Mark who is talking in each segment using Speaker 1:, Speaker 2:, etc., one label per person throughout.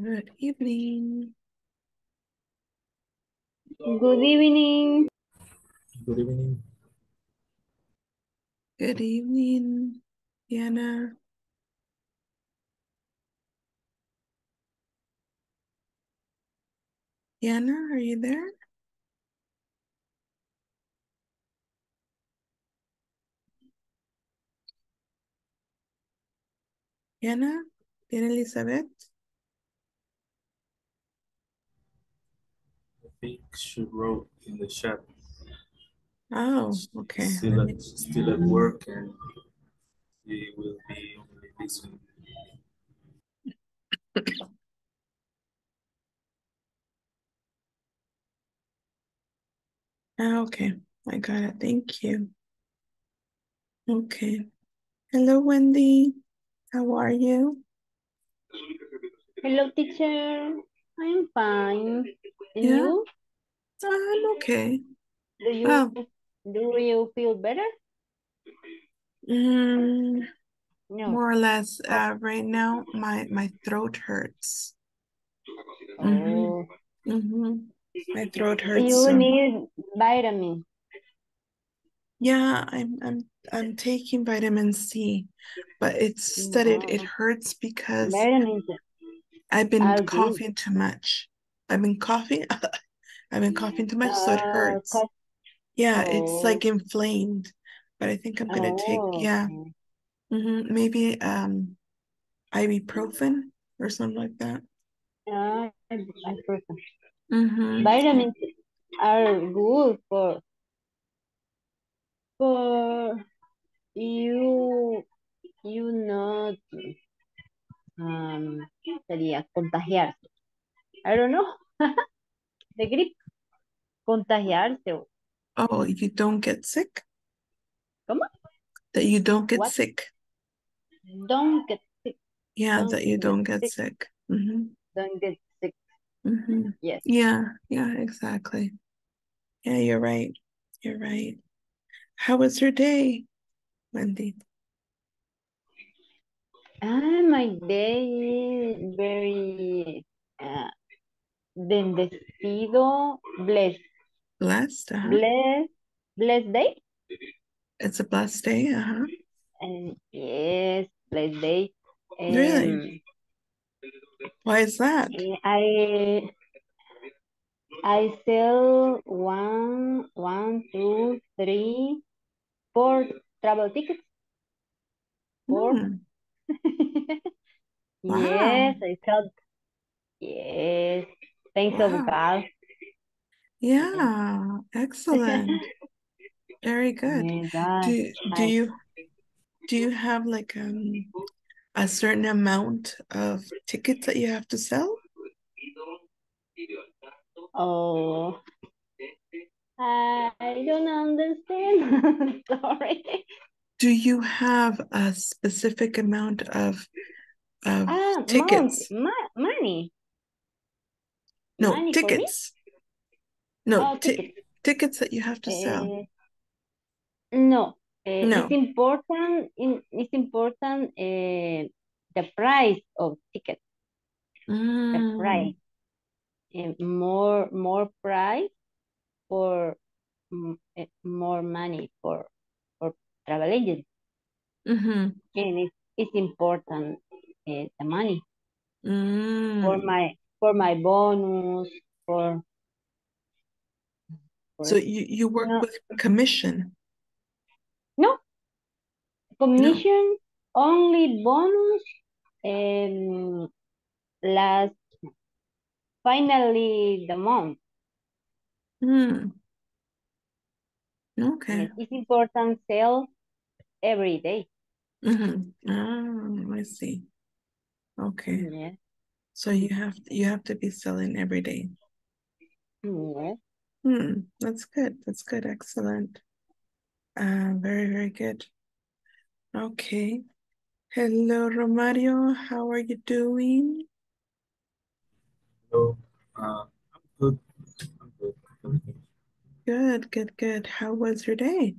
Speaker 1: Good evening.
Speaker 2: Good evening.
Speaker 3: Good evening.
Speaker 1: Good evening, Diana. Diana, are you there? Diana, Diana Elizabeth.
Speaker 3: Think she wrote in the chat.
Speaker 1: Oh, okay.
Speaker 3: Still at, still at work and she will be only listening.
Speaker 1: Ah, Okay, I got it. Thank you. Okay. Hello, Wendy. How are you?
Speaker 2: Hello, teacher. I'm fine.
Speaker 1: Yeah?
Speaker 2: you?
Speaker 1: I'm okay.
Speaker 2: Do you
Speaker 1: Well,
Speaker 2: do you feel better?
Speaker 1: mm,
Speaker 2: No.
Speaker 1: more or less, uh, right now, my, my throat hurts. Mhm.
Speaker 2: Oh,
Speaker 1: Mm-hmm. My throat hurts.
Speaker 2: you
Speaker 1: so-
Speaker 2: need vitamin.
Speaker 1: Yeah, I'm I'm I'm taking vitamin C, but it's that it, it hurts because
Speaker 2: Vitamins
Speaker 1: I've been coughing too much. I've been coughing. I've been coughing too much, so it hurts. Yeah, it's
Speaker 2: Oh.
Speaker 1: like inflamed. But I think I'm gonna take,
Speaker 2: oh,
Speaker 1: yeah,
Speaker 2: okay.
Speaker 1: hmm maybe um ibuprofen or something like that.
Speaker 2: Uh, I, I prefer.
Speaker 1: Mm-hmm.
Speaker 2: Vitamins are good for for you you not um sería contagiarse. I don't know. The grip. Contagiarse.
Speaker 1: Oh, you don't get sick?
Speaker 2: ¿Cómo?
Speaker 1: That you don't get
Speaker 2: What?
Speaker 1: sick.
Speaker 2: Don't get sick.
Speaker 1: Yeah,
Speaker 2: Don't
Speaker 1: that you don't get
Speaker 2: sick.
Speaker 1: sick. Mm-hmm.
Speaker 2: Don't get sick.
Speaker 1: Mm-hmm.
Speaker 2: Yes.
Speaker 1: Yeah, yeah, exactly. Yeah, you're right. You're right. How was your day, Wendy?
Speaker 2: Ah, my day is very uh, bendecido, blessed,
Speaker 1: Blessed, uh-huh.
Speaker 2: blessed, blessed day.
Speaker 1: It's a blessed day, uh-huh.
Speaker 2: And yes, blessed day.
Speaker 1: Really? Why is that?
Speaker 2: Um, I I sell one, one, two, three, four travel tickets. Four.
Speaker 1: Hmm.
Speaker 2: Yes, I felt. Yes, thanks
Speaker 1: Wow.
Speaker 2: God.
Speaker 1: Yeah, excellent. Very good. Do do you do you have like um a certain amount of tickets that you have to sell?
Speaker 2: Oh, I don't understand. Sorry.
Speaker 1: Do you have a specific amount of of
Speaker 2: amount,
Speaker 1: tickets?
Speaker 2: money.
Speaker 1: No, tickets. No,
Speaker 2: Oh,
Speaker 1: ti-
Speaker 2: tickets.
Speaker 1: tickets that you have to sell.
Speaker 2: Eh, no, eh,
Speaker 1: No.
Speaker 2: it's important. In, it's important. eh, the price of ticket. The
Speaker 1: Mm,
Speaker 2: price. Eh, more more price for mm, eh, more money for for travel agent.
Speaker 1: mhm,
Speaker 2: And it's, it's important eh, the money for
Speaker 1: mm.
Speaker 2: my for my bonus for. for
Speaker 1: So you you work
Speaker 2: No.
Speaker 1: with commission.
Speaker 2: No. Commission only bonus um last finally the month.
Speaker 1: Hmm. Okay.
Speaker 2: It's important sell every day.
Speaker 1: Mhm. Ah, I see. Okay.
Speaker 2: Yes.
Speaker 1: So you have you have to be selling every day.
Speaker 2: Yes.
Speaker 1: Hmm. That's good. That's good. Excellent. Uh, very, very good. Okay. Hello, Romario. How are you doing?
Speaker 3: So, uh, I'm good. I'm good.
Speaker 1: Good, good, good. How was your day?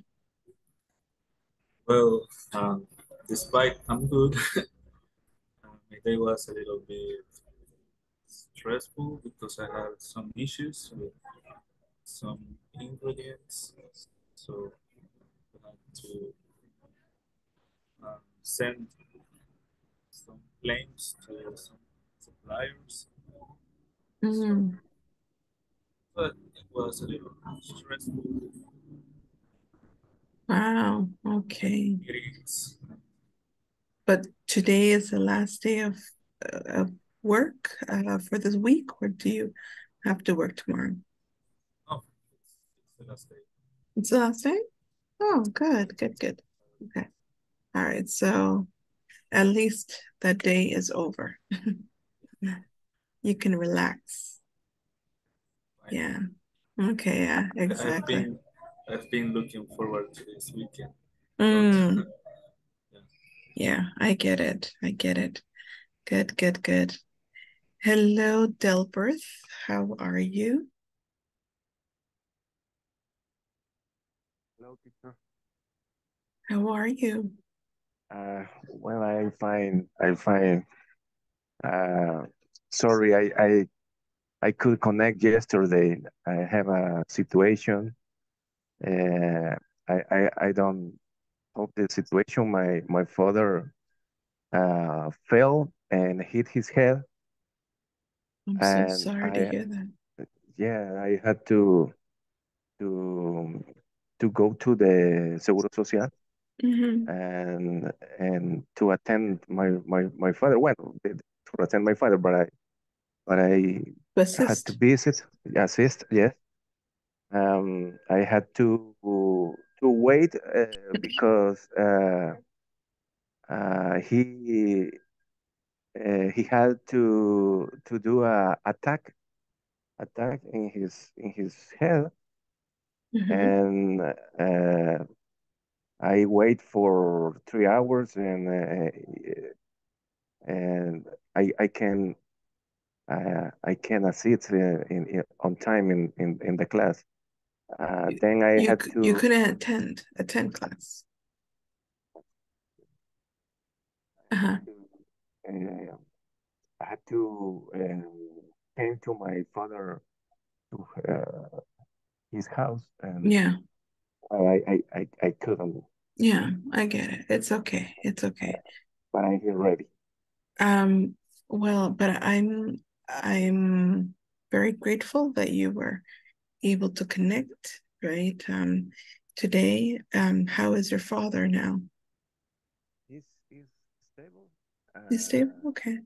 Speaker 3: Well, um, despite I'm good, uh, my day was a little bit stressful because I had some issues with some ingredients. So I had to um, send some claims to some suppliers.
Speaker 1: Mm,
Speaker 3: But it was a little stressful
Speaker 1: wow, okay. But today is the last day of, uh, of work uh, for this week, or do you have to work tomorrow?
Speaker 3: Oh, it's, it's the last day.
Speaker 1: It's the last day? Oh, good, good, good. Okay. All right, so at least that day is over. You can relax.
Speaker 3: Fine.
Speaker 1: Yeah. Okay, yeah,
Speaker 3: I've
Speaker 1: exactly.
Speaker 3: been I've been looking forward to this weekend.
Speaker 1: Mm,
Speaker 3: Yeah.
Speaker 1: yeah, I get it. I get it. Good, good, good. Hello, Delbert. How are you?
Speaker 4: Hello, teacher.
Speaker 1: How are you?
Speaker 4: Uh, well, I'm fine. I find. Uh, sorry, I I I could connect yesterday. I have a situation. Uh, I I I don't hope the situation. My my father uh fell and hit his head,
Speaker 1: I'm so
Speaker 4: and
Speaker 1: sorry to hear that.
Speaker 4: yeah I had to to to go to the Seguro Social.
Speaker 1: hmm
Speaker 4: and and to attend my my my father. Well, to attend my father, but I but I
Speaker 1: To
Speaker 4: had to visit, assist. Yes, um, I had to to wait uh, because uh, uh, he uh, he had to to do a attack attack in his in his head,
Speaker 1: hmm
Speaker 4: and uh, I wait for three hours and. Uh, and I I can uh, I can assist in, in, in on time in, in, in the class. Uh,
Speaker 1: You,
Speaker 4: then I
Speaker 1: you,
Speaker 4: had
Speaker 1: c- you couldn't attend attend class. Uh-huh.
Speaker 4: Uh, I had to um, came to my father to uh, his house and
Speaker 1: Yeah,
Speaker 4: I, I, I, I couldn't
Speaker 1: yeah, I get it. It's okay. It's okay.
Speaker 4: but I'm here ready.
Speaker 1: Um, well, but I'm I'm very grateful that you were able to connect, right? Um, today. Um, how is your father now?
Speaker 4: I don't know how to say.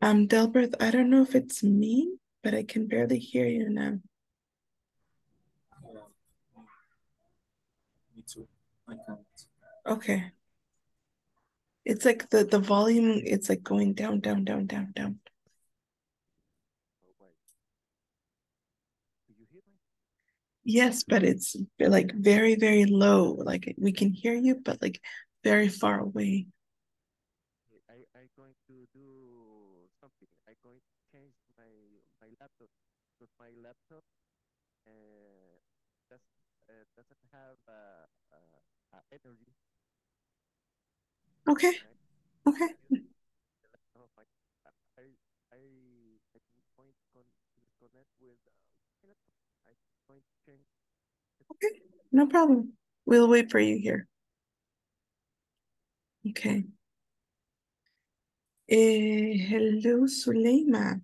Speaker 1: Um, Delbert, I don't know if it's me, but I can barely hear you now.
Speaker 3: Yeah. Me too. I can't.
Speaker 1: Okay. It's like the the volume, it's like going down, down, down, down, down. Yes, but it's like very, very low. Like we can hear you, but like very far away.
Speaker 4: I I going to do something. I'm going to change my my laptop my laptop uh does uh, doesn't have uh, uh energy.
Speaker 1: Okay, okay.
Speaker 4: Uh.
Speaker 1: Okay, no problem. We'll wait for you here. Okay. Eh, hello, Suleima.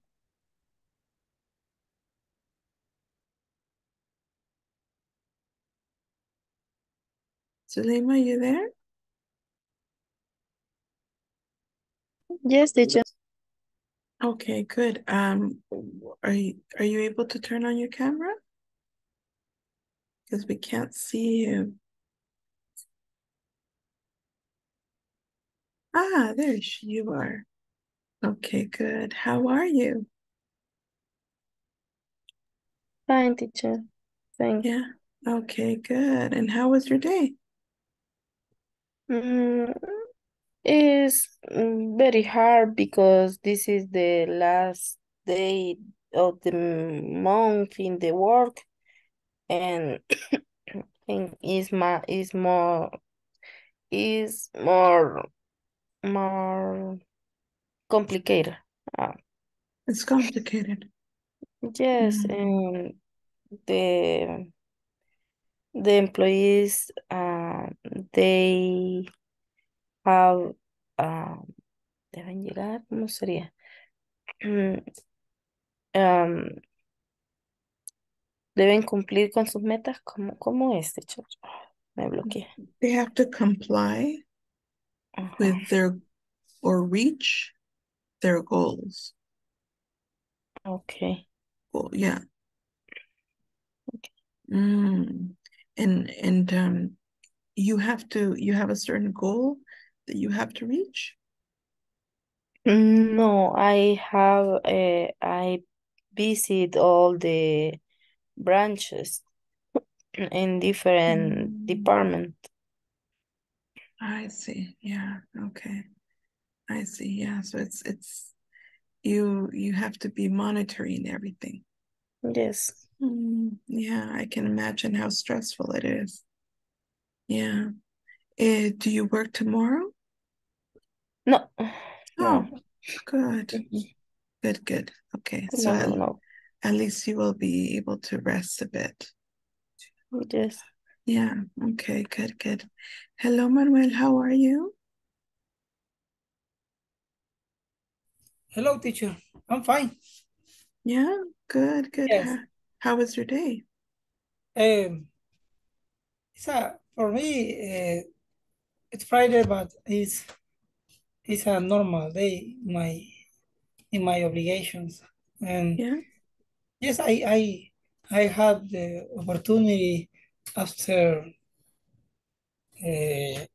Speaker 1: Suleima, you there?
Speaker 5: Yes, teacher.
Speaker 1: Okay, good. Um, are you are you able to turn on your camera? Because we can't see you. Ah, there you are. Okay, good. How are you?
Speaker 5: Fine, teacher. Thank
Speaker 1: Yeah. Okay, good. And how was your day?
Speaker 5: Mm, It's mm, very hard because this is the last day of the month in the work and and is my is more is more more complicated. Uh,
Speaker 1: It's complicated.
Speaker 5: yes,
Speaker 1: Mm.
Speaker 5: and the the employees uh, they have um, deben llegar, ¿cómo sería? Um, deben cumplir con sus metas, ¿cómo, cómo es, de hecho? Me bloqueé.
Speaker 1: They have to comply
Speaker 5: Ajá.
Speaker 1: with their or reach their goals.
Speaker 5: Okay.
Speaker 1: Well, yeah. Mm. And and um you have to you have a certain goal that you have to reach.
Speaker 5: No, I have uh, I visit all the branches in different
Speaker 1: Mm.
Speaker 5: department.
Speaker 1: I see. Yeah. Okay. I see. Yeah. So it's it's you you have to be monitoring everything.
Speaker 5: Yes.
Speaker 1: Mm, yeah, I can imagine how stressful it is. Yeah. Eh, do you work tomorrow?
Speaker 5: No.
Speaker 1: Oh,
Speaker 5: No.
Speaker 1: good.
Speaker 5: Mhm.
Speaker 1: Good, good. Okay. So
Speaker 5: No,
Speaker 1: at,
Speaker 5: no, no.
Speaker 1: at least you will be able to rest a bit.
Speaker 5: Yes.
Speaker 1: Yeah. Okay, good, good. Hello, Manuel. How are you?
Speaker 6: Hello, teacher. I'm fine.
Speaker 1: Yeah, good, good.
Speaker 6: Yes.
Speaker 1: How, how was your day?
Speaker 6: Um, it's a, for me, uh, it's Friday, but it's it's a normal day in my in my obligations. And
Speaker 1: Yeah.
Speaker 6: yes, I I I have the opportunity after uh,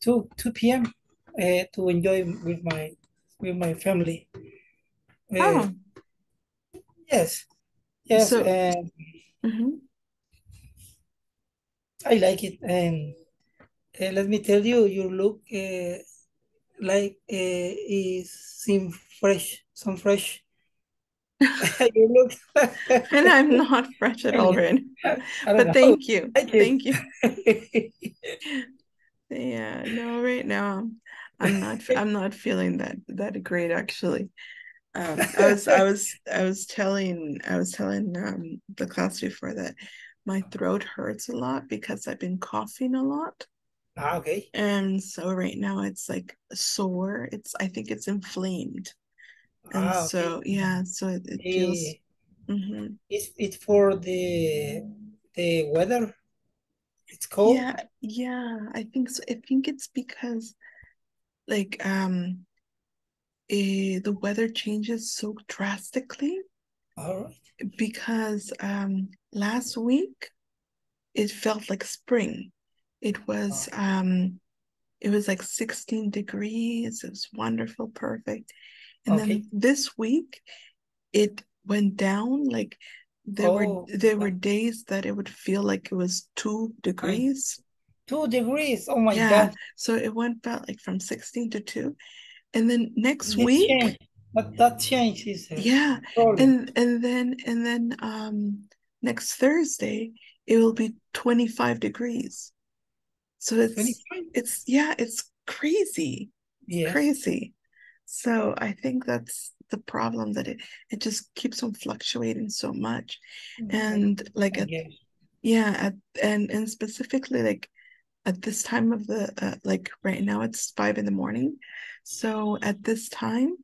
Speaker 6: 2 2 p.m. Uh, to enjoy with my with my family. Uh,
Speaker 1: Oh,
Speaker 6: yes, yes,
Speaker 1: So-
Speaker 6: and
Speaker 1: mhm.
Speaker 6: I like it. And uh, let me tell you, you look uh, like uh, is seem fresh, some fresh. you look.
Speaker 1: And I'm not fresh at all right. But thank you.
Speaker 6: Thank you.
Speaker 1: Thank you. Yeah, no, right now I'm not I'm not feeling that that great actually. Um, I was I was I was telling I was telling um the class before that my throat hurts a lot because I've been coughing a lot.
Speaker 6: Ah, okay.
Speaker 1: And so right now it's like sore. It's I think it's inflamed. And
Speaker 6: Ah,
Speaker 1: so yeah, so it, it feels
Speaker 6: Eh,
Speaker 1: mhm.
Speaker 6: It's it's for the the weather. It's cold.
Speaker 1: Yeah, yeah, I think so. I think it's because like um eh, the weather changes so drastically
Speaker 6: All right.
Speaker 1: because um last week it felt like spring. It was um it was like 16 degrees. It was wonderful, perfect. And
Speaker 6: Okay.
Speaker 1: then this week it went down like there were
Speaker 6: Oh,
Speaker 1: there were days that it would feel like it was two degrees.
Speaker 6: Two degrees. Oh my
Speaker 1: Yeah,
Speaker 6: God.
Speaker 1: so it went about like from 16 to 2. And then next
Speaker 6: That
Speaker 1: week,
Speaker 6: change. But that change is
Speaker 1: yeah,
Speaker 6: problem.
Speaker 1: and and then and then um next Thursday it will be 25 degrees. So it's
Speaker 6: 25?
Speaker 1: it's yeah, it's crazy,
Speaker 6: Yes.
Speaker 1: crazy. So I think that's the problem that it it just keeps on fluctuating so much. And like at
Speaker 6: Yes.
Speaker 1: yeah, at and and specifically like at this time of the uh, like right now it's five in the morning. So at this time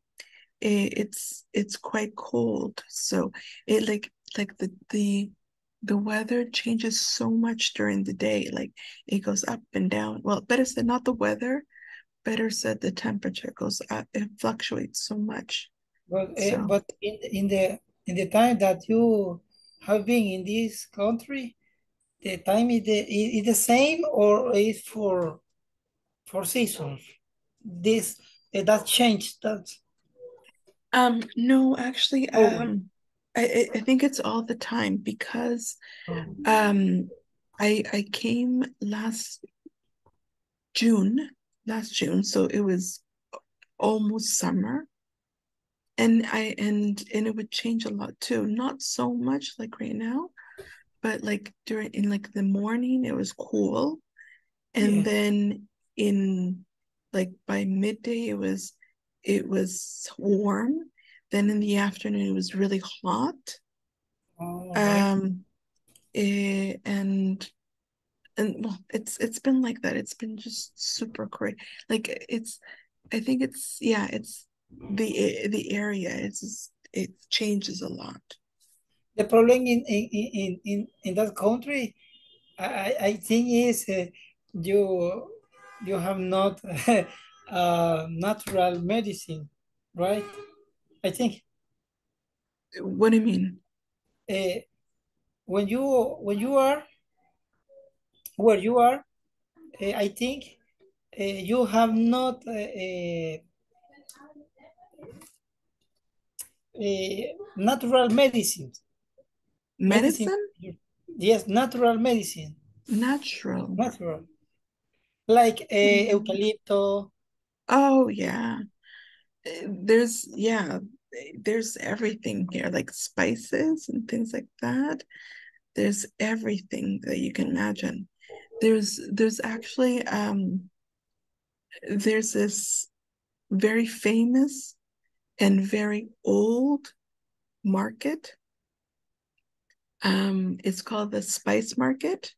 Speaker 1: it, it's it's quite cold. So it like like the the the weather changes so much during the day. Like it goes up and down. Well, better said not the weather, better said the temperature goes up. It fluctuates so much.
Speaker 6: But uh, but in in the in the time that you have been in this country, the time is the is the same or is for for seasons? This uh, that changed that.
Speaker 1: Um, no, actually,
Speaker 6: Oh.
Speaker 1: um, I I- think it's all the time because
Speaker 6: um,
Speaker 1: um I I came last June, last June, so it was almost summer. And I and and it would change a lot too. Not so much like right now, but like during in like the morning it was cool. And
Speaker 6: Yeah.
Speaker 1: then in like by midday it was it was warm. Then in the afternoon it was really hot.
Speaker 6: Right.
Speaker 1: Um eh, and and well it's it's been like that. It's been just super crazy. Like it's I think it's yeah, it's the the area it's just, it changes a lot.
Speaker 6: The problem in in in in, in that country, I I I think is uh, you you have not uh, natural medicine, right? I think
Speaker 1: What do you mean?
Speaker 6: uh, when you when you are where you are, uh, I think uh, you have not uh, uh, uh, natural medicine.
Speaker 1: Medicine?
Speaker 6: Yes, natural medicine.
Speaker 1: Natural.
Speaker 6: Natural. Like uh,
Speaker 1: Mm.
Speaker 6: eucalypto.
Speaker 1: Oh yeah. Eh, There's yeah, eh, there's everything here, like spices and things like that. There's everything that you can imagine. There's there's actually um there's this very famous and very old market. Um, it's called the Spice Market.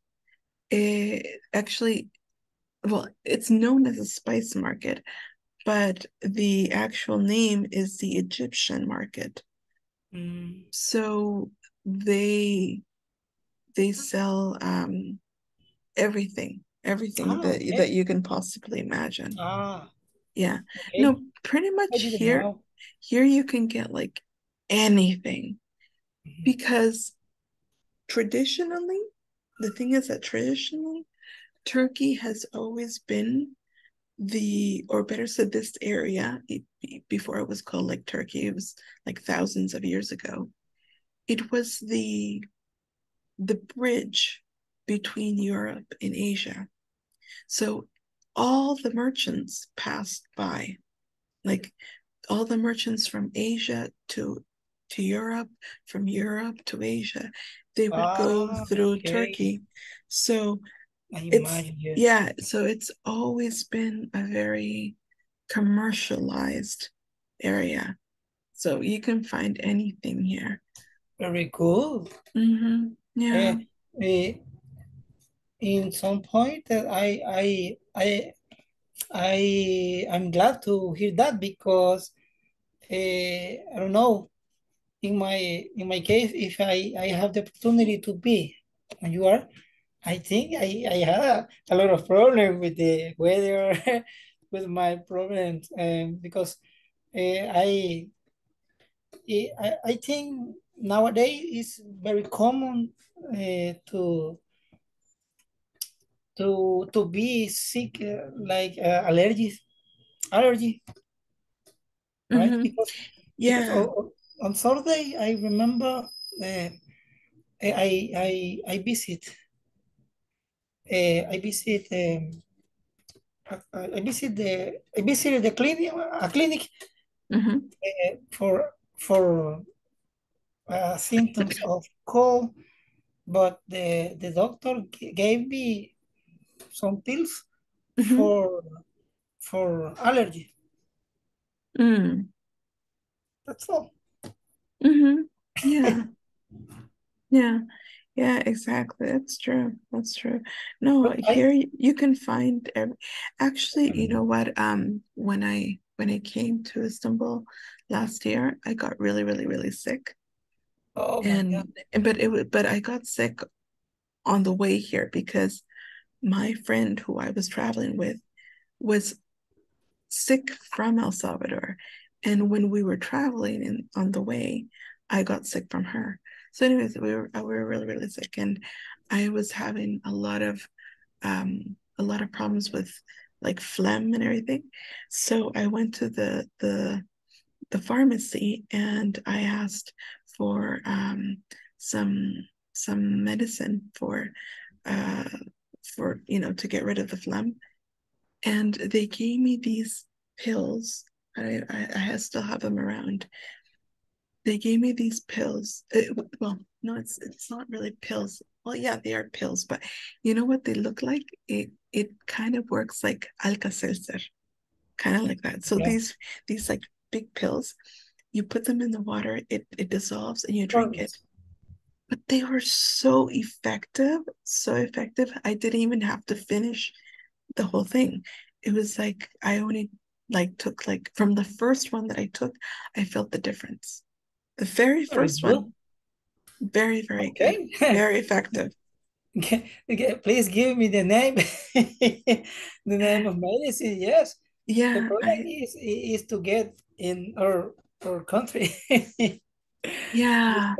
Speaker 1: It actually, well, it's known as a spice market, but the actual name is the Egyptian market.
Speaker 6: Mm.
Speaker 1: So they they sell um everything, everything
Speaker 6: Ah,
Speaker 1: that
Speaker 6: okay.
Speaker 1: that you can possibly imagine.
Speaker 6: Ah,
Speaker 1: Yeah.
Speaker 6: okay.
Speaker 1: No, pretty much here
Speaker 6: know.
Speaker 1: here you can get like anything
Speaker 6: Mhm.
Speaker 1: because traditionally, the thing is that traditionally, Turkey has always been the, or better said, this area, it, before it was called like Turkey, it was like thousands of years ago. It was the the bridge between Europe and Asia. So all the merchants passed by, like all the merchants from Asia to to Europe, from Europe to Asia, they would go
Speaker 6: Ah,
Speaker 1: through
Speaker 6: okay.
Speaker 1: Turkey. So It's yeah, so it's always been a very commercialized area. So you can find anything here.
Speaker 6: Very good.
Speaker 1: hmm Yeah.
Speaker 6: Uh, uh, in some point, uh, I, I, I, I, I'm glad to hear that because uh, I don't know. In my in my case, if I, I have the opportunity to be when you are, I think I, I had a, a lot of problem with the weather, with my problems, um, because uh, I, I I think nowadays it's very common uh, to to to be sick uh, like uh, allergies allergy right
Speaker 1: Mhm.
Speaker 6: because because
Speaker 1: Yeah.
Speaker 6: on, on- on Saturday I remember uh, I I I visit uh, I visit um, I, visit the I visited the clinic a clinic
Speaker 1: Mhm.
Speaker 6: uh, for for uh, symptoms of cold but the the doctor gave me some pills
Speaker 1: Mhm.
Speaker 6: for for allergy
Speaker 1: Mm.
Speaker 6: that's all
Speaker 1: Mhm. Yeah. Yeah. Yeah, exactly. That's true. That's true. No, here y- you can find every actually, you know what? Um, when I when I came to Istanbul last year, I got really, really, really sick.
Speaker 6: oh
Speaker 1: And but it but I got sick on the way here because my friend who I was traveling with was sick from El Salvador. And when we were traveling and on the way, I got sick from her. So, anyways, we were we were really, really sick. And I was having a lot of um a lot of problems with like phlegm and everything. So I went to the the the pharmacy and I asked for um some some medicine for uh for you know to get rid of the phlegm and they gave me these pills. I, I, I still have them around. They gave me these pills. It, well, no, it's it's not really pills. Well, yeah, they are pills, but you know what they look like? It it kind of works like Alka-Seltzer, kind of like that. So
Speaker 6: Yeah.
Speaker 1: these these like big pills, you put them in the water, it it dissolves, and you drink it. But they were so effective, so effective. I didn't even have to finish the whole thing. It was like I only like took like from the first one that I took, I felt the difference. The very first one, very, very good, very effective.
Speaker 6: Okay, okay, Please give me the name. The name of medicine, yes.
Speaker 1: Yeah.
Speaker 6: The problem
Speaker 1: I,
Speaker 6: is is to get in our our country.
Speaker 1: yeah.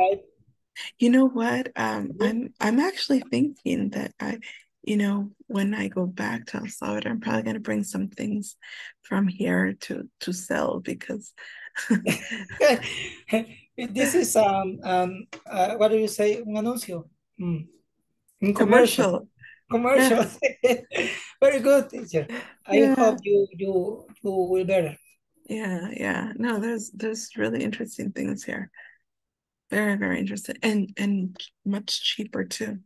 Speaker 1: You know what? Um,
Speaker 6: Yeah.
Speaker 1: I'm I'm actually thinking that I, you know, when I go back to El Salvador, I'm probably gonna bring some things from here to to sell because
Speaker 6: This is um um uh, what do you say? Un anuncio. Mm. Commercial.
Speaker 1: commercial.
Speaker 6: Commercial. Very good, teacher. I
Speaker 1: Yeah.
Speaker 6: hope you you you will better.
Speaker 1: Yeah, yeah. No, there's there's really interesting things here. Very, very interesting. And and much cheaper too.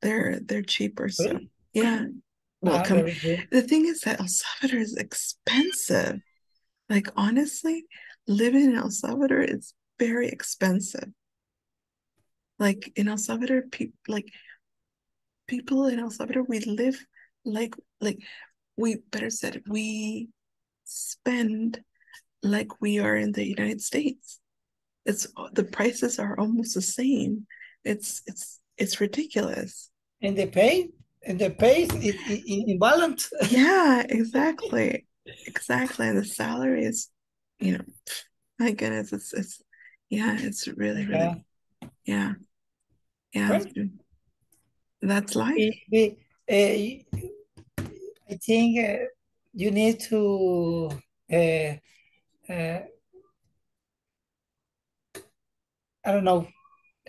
Speaker 1: They're they're cheaper, so
Speaker 6: Really?
Speaker 1: yeah. welcome
Speaker 6: Ah,
Speaker 1: com
Speaker 6: very good.
Speaker 1: the thing is that El Salvador is expensive. Like honestly, living in El Salvador is very expensive. Like in El Salvador, people like people in El Salvador, we live like like we better said we spend like we are in the United States. It's the prices are almost the same. It's it's it's ridiculous.
Speaker 6: And they pay and the pay is in, in, in balance.
Speaker 1: Yeah, exactly. Exactly. And the salary is, you know, my goodness, it's it's yeah, it's really, really yeah. Yeah.
Speaker 6: Right.
Speaker 1: That's life.
Speaker 6: Uh, I think uh, you need to uh, uh, I don't know,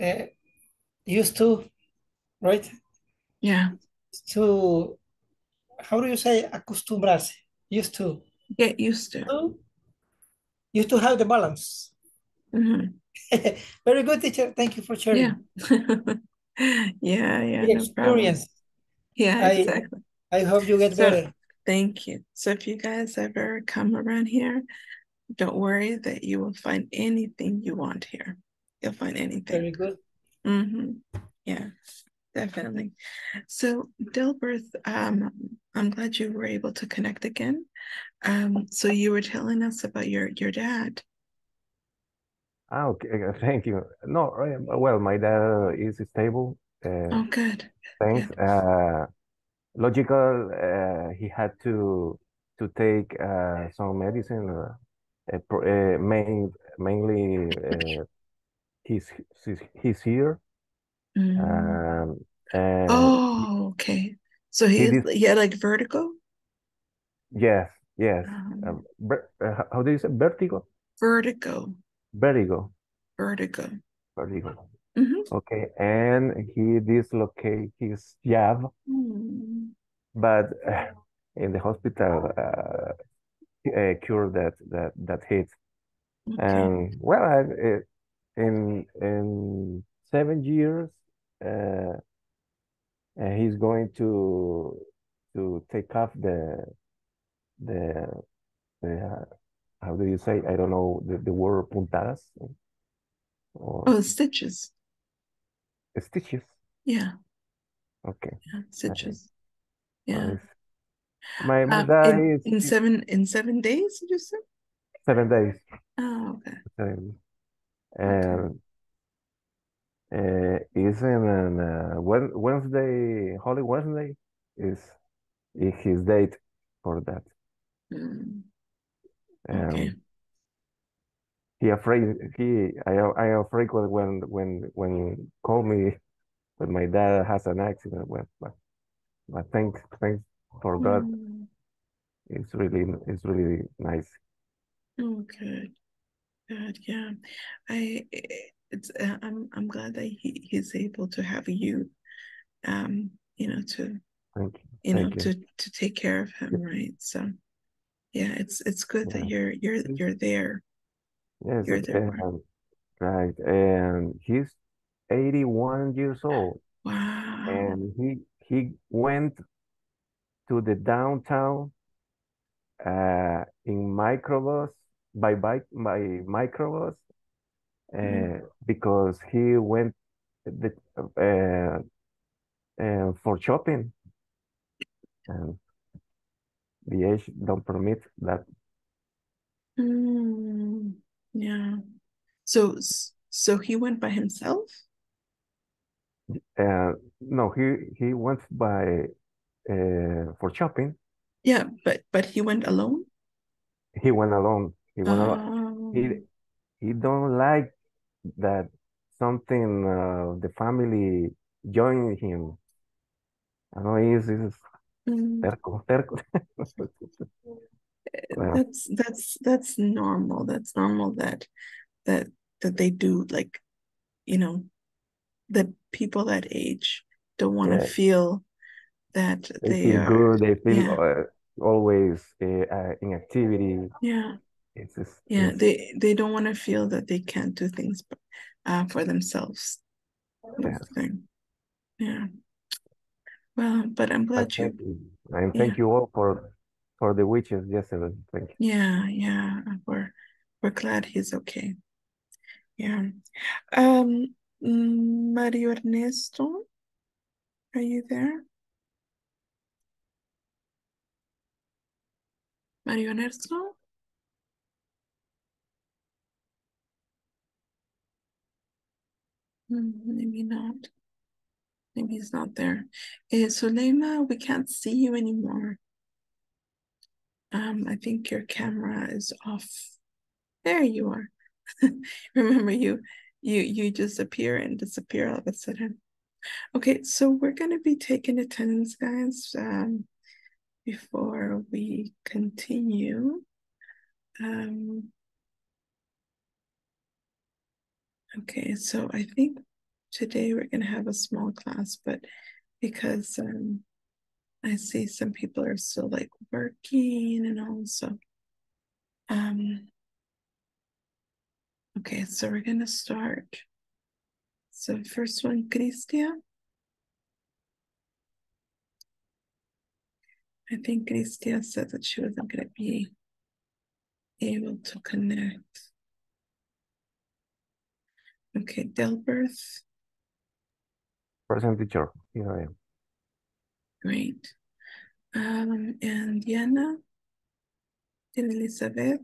Speaker 6: uh, used to, right?
Speaker 1: Yeah.
Speaker 6: To, how do you say acostumbrarse? Used to,
Speaker 1: Get used to.
Speaker 6: to used to have the balance.
Speaker 1: Mhm.
Speaker 6: Very good, teacher. Thank you for sharing.
Speaker 1: Yeah. Yeah, yeah,
Speaker 6: Good
Speaker 1: no problem.
Speaker 6: experience.
Speaker 1: Yeah,
Speaker 6: I-
Speaker 1: exactly.
Speaker 6: I hope you get
Speaker 1: So-
Speaker 6: better.
Speaker 1: Thank you. So if you guys ever come around here, don't worry that you will find anything you want here. You'll find anything.
Speaker 6: Very good.
Speaker 1: Mm-hmm. Yeah, definitely. So Dilberth, um, I'm glad you were able to connect again. Um, so you were telling us about your your dad.
Speaker 4: Ah, okay, thank you. No, well, my dad is stable. Uh,
Speaker 1: Oh, good.
Speaker 4: thanks. Uh, logical. Uh, he had to to take uh, some medicine. Uh, uh, main mainly uh, his his his ear.
Speaker 1: Mm.
Speaker 4: Um,
Speaker 1: Oh, okay. So he
Speaker 4: he did-
Speaker 1: he had like vertigo.
Speaker 4: yes, yes.
Speaker 1: Um,
Speaker 4: Um, how- how do you say vertigo?
Speaker 1: vertigo,
Speaker 4: Vertigo,
Speaker 1: vertigo.
Speaker 4: vertigo.
Speaker 1: Mhm.
Speaker 4: Okay, and he dislocate his jab,
Speaker 1: Mm.
Speaker 4: but uh, in the hospital, uh, uh, cure that that that hit.
Speaker 1: Okay.
Speaker 4: And well, I, uh, in in seven years, he's going to to take off the the the uh, how do you say? I don't know the, the word puntadas or
Speaker 1: Oh, stitches.
Speaker 4: stitches.
Speaker 1: Yeah,
Speaker 4: Okay.
Speaker 1: yeah, stitches. Yeah.
Speaker 4: my my
Speaker 1: Um,
Speaker 4: dad
Speaker 1: in,
Speaker 4: is
Speaker 1: in seven in seven days, you say?
Speaker 4: seven days.
Speaker 1: Oh, okay.
Speaker 4: Seven. And uh, is in an, uh, Wednesday, Holy Wednesday is is his date for that.
Speaker 1: Mm,
Speaker 4: Um,
Speaker 1: okay.
Speaker 4: he afraid he I I am afraid when when when call me when my dad has an accident when but but thanks thanks for God
Speaker 1: Mm,
Speaker 4: it's really it's really nice.
Speaker 1: oh, good. Good. Yeah. I it's uh, I'm I'm glad that he he's able to have you um you know to
Speaker 4: Thank you.
Speaker 1: you know,
Speaker 4: you.
Speaker 1: to to take care of him, right? So yeah, it's it's good that you're you're you're there.
Speaker 4: Yes,
Speaker 1: You're there.
Speaker 4: um, right. And he's 81 years old,
Speaker 1: Wow.
Speaker 4: and he he went to the downtown uh, in microbus by bike by microbus uh,
Speaker 1: Mm.
Speaker 4: because he went the, uh, uh, for shopping, and the age don't permit that.
Speaker 1: Mm, yeah. So so he went by himself?
Speaker 4: Uh, no, he he went by uh, for shopping.
Speaker 1: Yeah, but but he went alone?
Speaker 4: He went alone. He went alone.
Speaker 1: Oh.
Speaker 4: He he don't like that something uh, the family join him. I know he's, he's
Speaker 1: Mm,
Speaker 4: terco, terco. Well,
Speaker 1: That's that's that's normal. That's normal that that that they do like, you know, that people that age don't want to
Speaker 4: Yeah.
Speaker 1: feel that
Speaker 4: they
Speaker 1: they
Speaker 4: feel
Speaker 1: are
Speaker 4: good. They feel
Speaker 1: yeah.
Speaker 4: uh, always uh, uh, in activity.
Speaker 1: yeah.
Speaker 4: It's, it's,
Speaker 1: Yeah,
Speaker 4: it's-
Speaker 1: they they don't want to feel that they can't do things uh for themselves.
Speaker 4: Yeah.
Speaker 1: thing. Yeah. Well, but I'm glad you
Speaker 4: thank you. And thank you all for for the wishes yesterday. Thank you.
Speaker 1: yeah, yeah, we're we're glad he's okay. Yeah. Um mm, Mario Ernesto, are you there? Mario Ernesto? Hmm, maybe not. Maybe he's not there. Uh, Suleima, we can't see you anymore. Um, I think your camera is off. There you are. Remember you you you just appear and disappear all of a sudden. Okay, so we're gonna be taking attendance, guys, um, before we continue. Um, okay, so I think today we're gonna have a small class, but because um I see some people are still like working and all, so um okay, so we're gonna start. So first one, Cristia. I think Cristia said that she wasn't gonna be able to connect. Okay, Delbert,
Speaker 4: Present teacher. Here I am.
Speaker 1: great. Um, and Diana, and Elizabeth.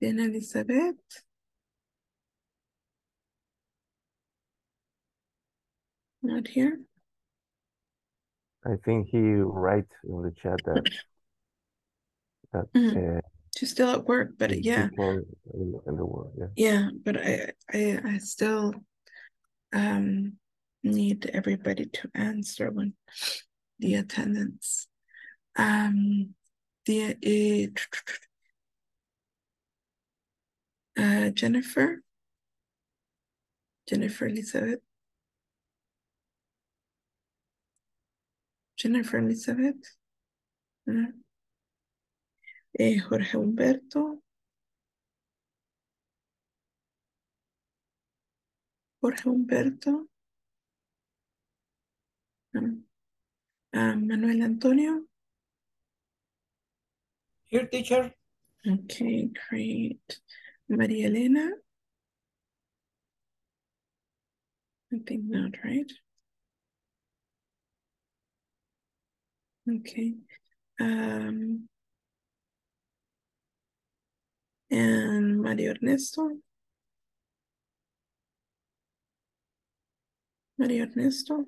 Speaker 1: Diana Elizabeth. Not here.
Speaker 4: I think he writes in the chat that that
Speaker 1: Mhm.
Speaker 4: uh,
Speaker 1: She's still at work, but
Speaker 4: he's
Speaker 1: yeah,
Speaker 4: in, in the world. Yeah.
Speaker 1: yeah, but I, I, I still um need everybody to answer when the attendance. Um, the uh, uh Jennifer, Jennifer Elizabeth, Jennifer Elizabeth, no. Eh, Jorge Humberto, Jorge Humberto, no. Ah, Manuel Antonio.
Speaker 6: Here, teacher.
Speaker 1: Okay, great. Maria Elena. I think not, right? Okay. Um, Eh, and Mario Ernesto. Mario Ernesto.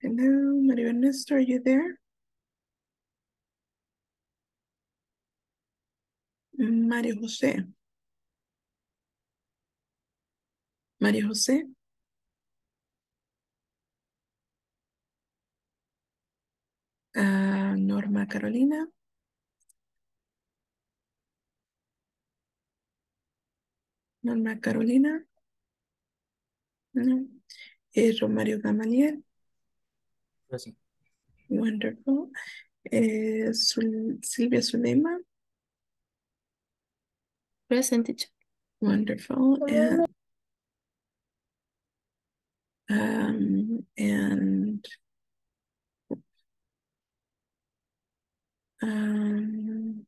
Speaker 1: Hello, Mario Ernesto, are you there? Mario José. Mario José. Ah, Norma Carolina. Norma Carolina. No. Eh, Romario Gamaliel.
Speaker 3: Present.
Speaker 1: Wonderful. Eh, Sul- Silvia Zulema.
Speaker 5: Present teacher.
Speaker 1: Wonderful. And um and um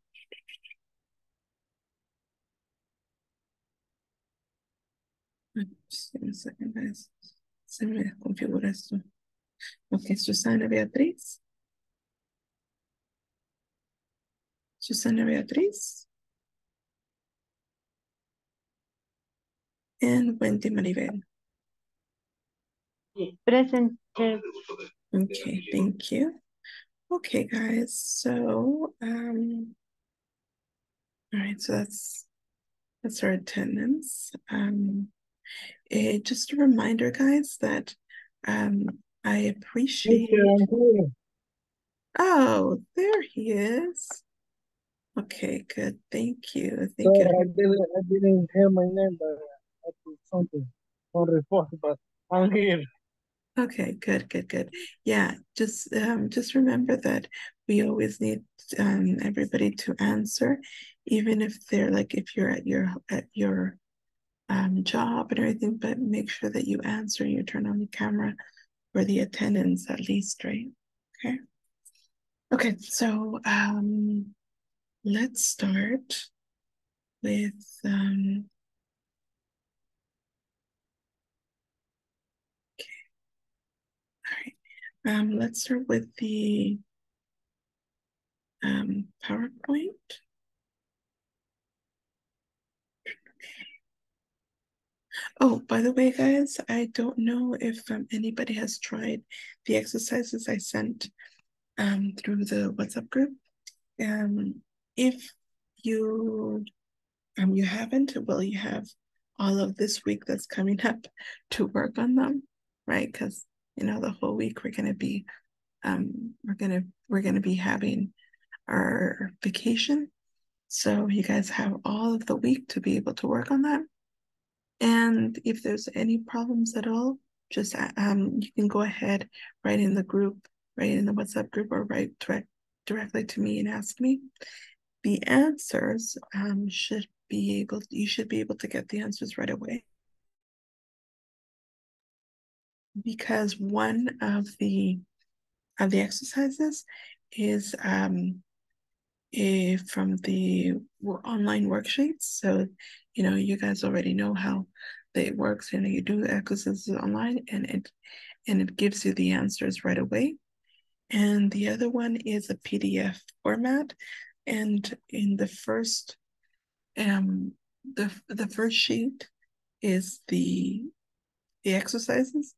Speaker 1: a second, guys. Se me desconfigura esto. Ok, Susana Beatriz. Susana Beatriz. And Wendy Maribel.
Speaker 2: Present.
Speaker 1: Okay, thank you. Okay, guys, so um all right, so that's that's our attendance. Um eh, just a reminder, guys, that um I appreciate oh, there he is. Okay, good. Thank you. Thank
Speaker 7: Sorry,
Speaker 1: you.
Speaker 7: I didn't, I didn't hear my name, but I put something on report, but I'm here.
Speaker 1: Okay, good, good, good. Yeah, just um just remember that we always need um everybody to answer, even if they're like if you're at your at your um job and everything, but make sure that you answer and you turn on the camera for the attendance at least, right? Okay. Okay, so um let's start with um All right. Um, let's start with the um, PowerPoint. Oh, by the way, guys, I don't know if um, anybody has tried the exercises I sent um, through the WhatsApp group. Um, if you um you haven't, well, you have all of this week that's coming up to work on them, right? Because you know the whole week we're gonna be um we're gonna we're gonna be having our vacation. So you guys have all of the week to be able to work on that. And if there's any problems at all, just uh, um you can go ahead write in the group, write in the WhatsApp group, or write direct directly to me and ask me. The answers um should be able you should be able to get the answers right away. Because one of the of the exercises is um eh, from the online worksheets. So, you know, you guys already know how it works. Know, you do the exercises online and it and it gives you the answers right away. And the other one is a PDF format. And in the first um the the first sheet is the the exercises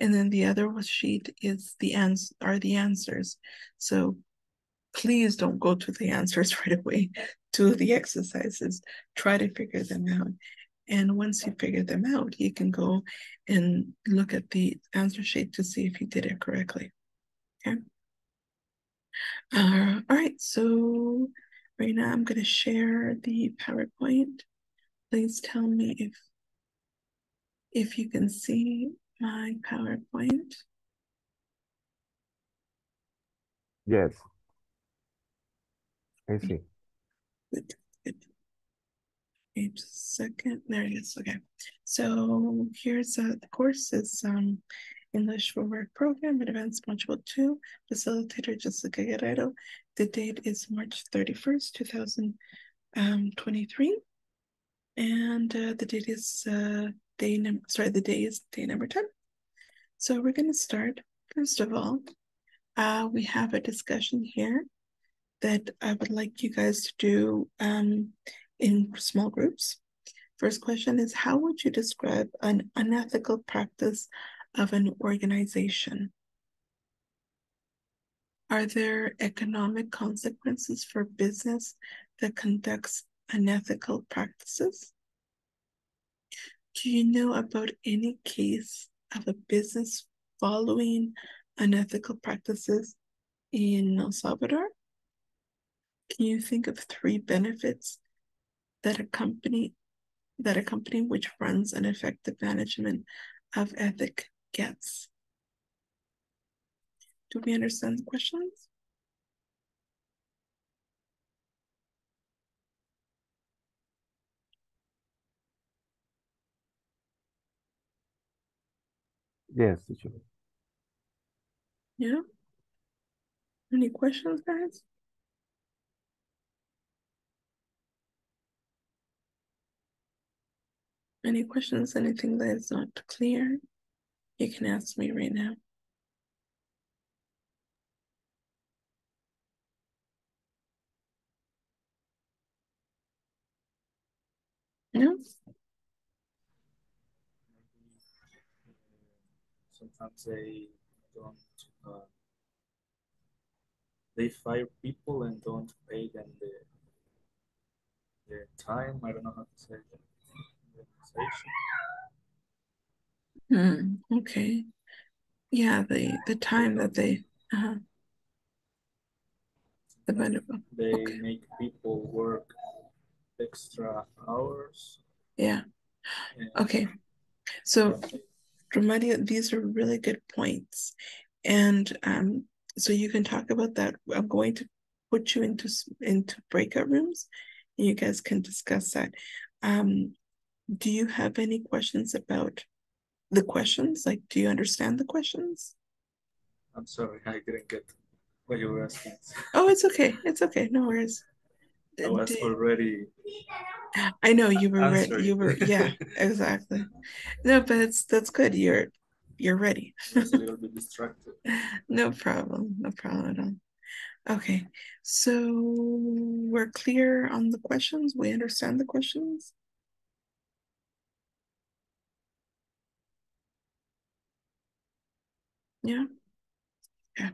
Speaker 1: and then the other sheet is the ans are the answers. So please don't go to the answers right away. Do the exercises. Try to figure them out. And once you figure them out, you can go and look at the answer sheet to see if you did it correctly. Okay. Uh, all right, so right now I'm going to share the PowerPoint. Please tell me if if you can see my PowerPoint.
Speaker 4: Yes. I see.
Speaker 1: Good, good. Just a second. There it is. Okay. So here's uh, the course is um English for Work program, and Advanced Module 2, facilitator Jessica Guerrero. The date is March 31st, 2023. And uh, the date is uh, day number, sorry, the day is day number 10. So we're going to start. First of all, uh, we have a discussion here that I would like you guys to do um, in small groups. First question is How would you describe an unethical practice of an organization? Are there economic consequences for business that conducts unethical practices? Do you know about any case of a business following unethical practices in El Salvador? Can you think of three benefits that a company that a company which runs an effective management of ethic gets. Do we understand the questions?
Speaker 4: Yes, teacher.
Speaker 1: Yeah. Any questions, guys? Any questions, anything that is not clear? You can ask me right now. No?
Speaker 3: Sometimes they don't, uh, they fire people and don't pay them the, the time. I don't know how to say that.
Speaker 1: Hmm, okay. Yeah, the, the time that they, uh The benefit,
Speaker 3: They
Speaker 1: okay.
Speaker 3: make people work extra hours.
Speaker 1: yeah, okay. So
Speaker 3: don't
Speaker 1: these are really good points. And um, so you can talk about that. I'm going to put you into into breakout rooms and you guys can discuss that. Um, do you have any questions about the questions? Like, do you understand the questions?
Speaker 3: I'm sorry, I didn't get what you were asking.
Speaker 1: Oh, it's okay. It's okay. No worries.
Speaker 3: I was
Speaker 1: Do-
Speaker 3: already
Speaker 1: I know you were ready. You were, yeah, exactly. No, but it's that's good. You're you're ready.
Speaker 3: I was a little bit distracted.
Speaker 1: No problem. No problem at all. Okay, so we're clear on the questions. We understand the questions. Yeah. Yeah.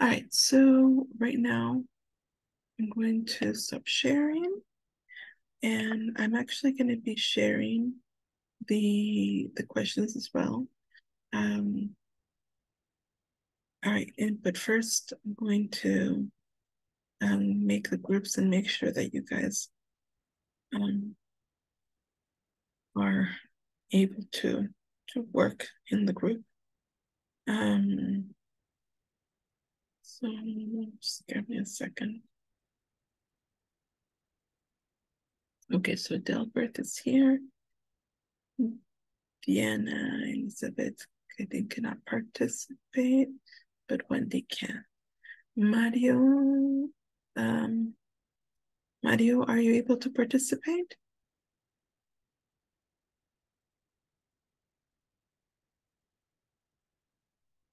Speaker 1: All right. So right now, I'm going to stop sharing, and I'm actually going to be sharing the the questions as well. Um. All right, and but first, I'm going to um make the groups and make sure that you guys um are able to to work in the group. Um, so just give me a second. Okay, so Delbert is here. Diana, Elizabeth, I think cannot participate, but Wendy can. Mario, um, Mario, are you able to participate?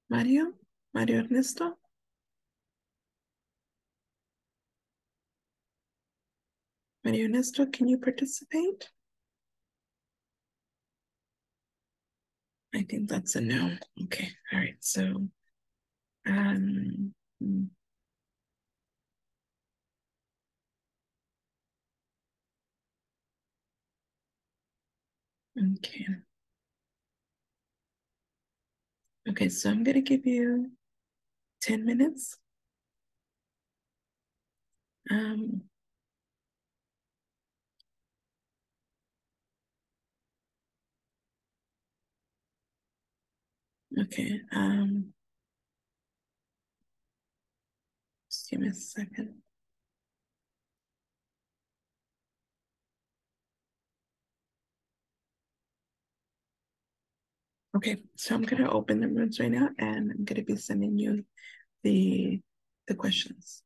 Speaker 1: Mario, Mario Ernesto? Mario Ernesto, can you participate? I think that's a no. Okay, all right, so um mm, okay. Okay, so I'm gonna give you 10 minutes. Um okay, um just give me a second. Okay, so I'm gonna open the rooms right now and I'm gonna be sending you the the questions.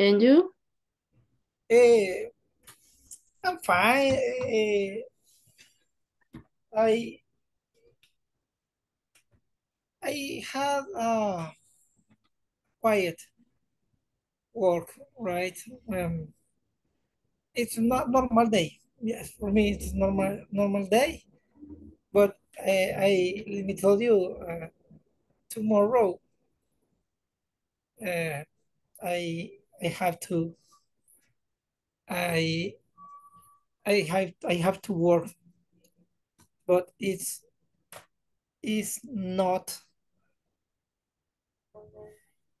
Speaker 5: And you?
Speaker 6: Eh, I'm fine. Eh, I I had uh quiet work, right? Um, it's not normal day. Yes, for me it's normal normal day, but I, I let me tell you, uh, tomorrow, uh, I I have to I I have I have to work, but it's it's not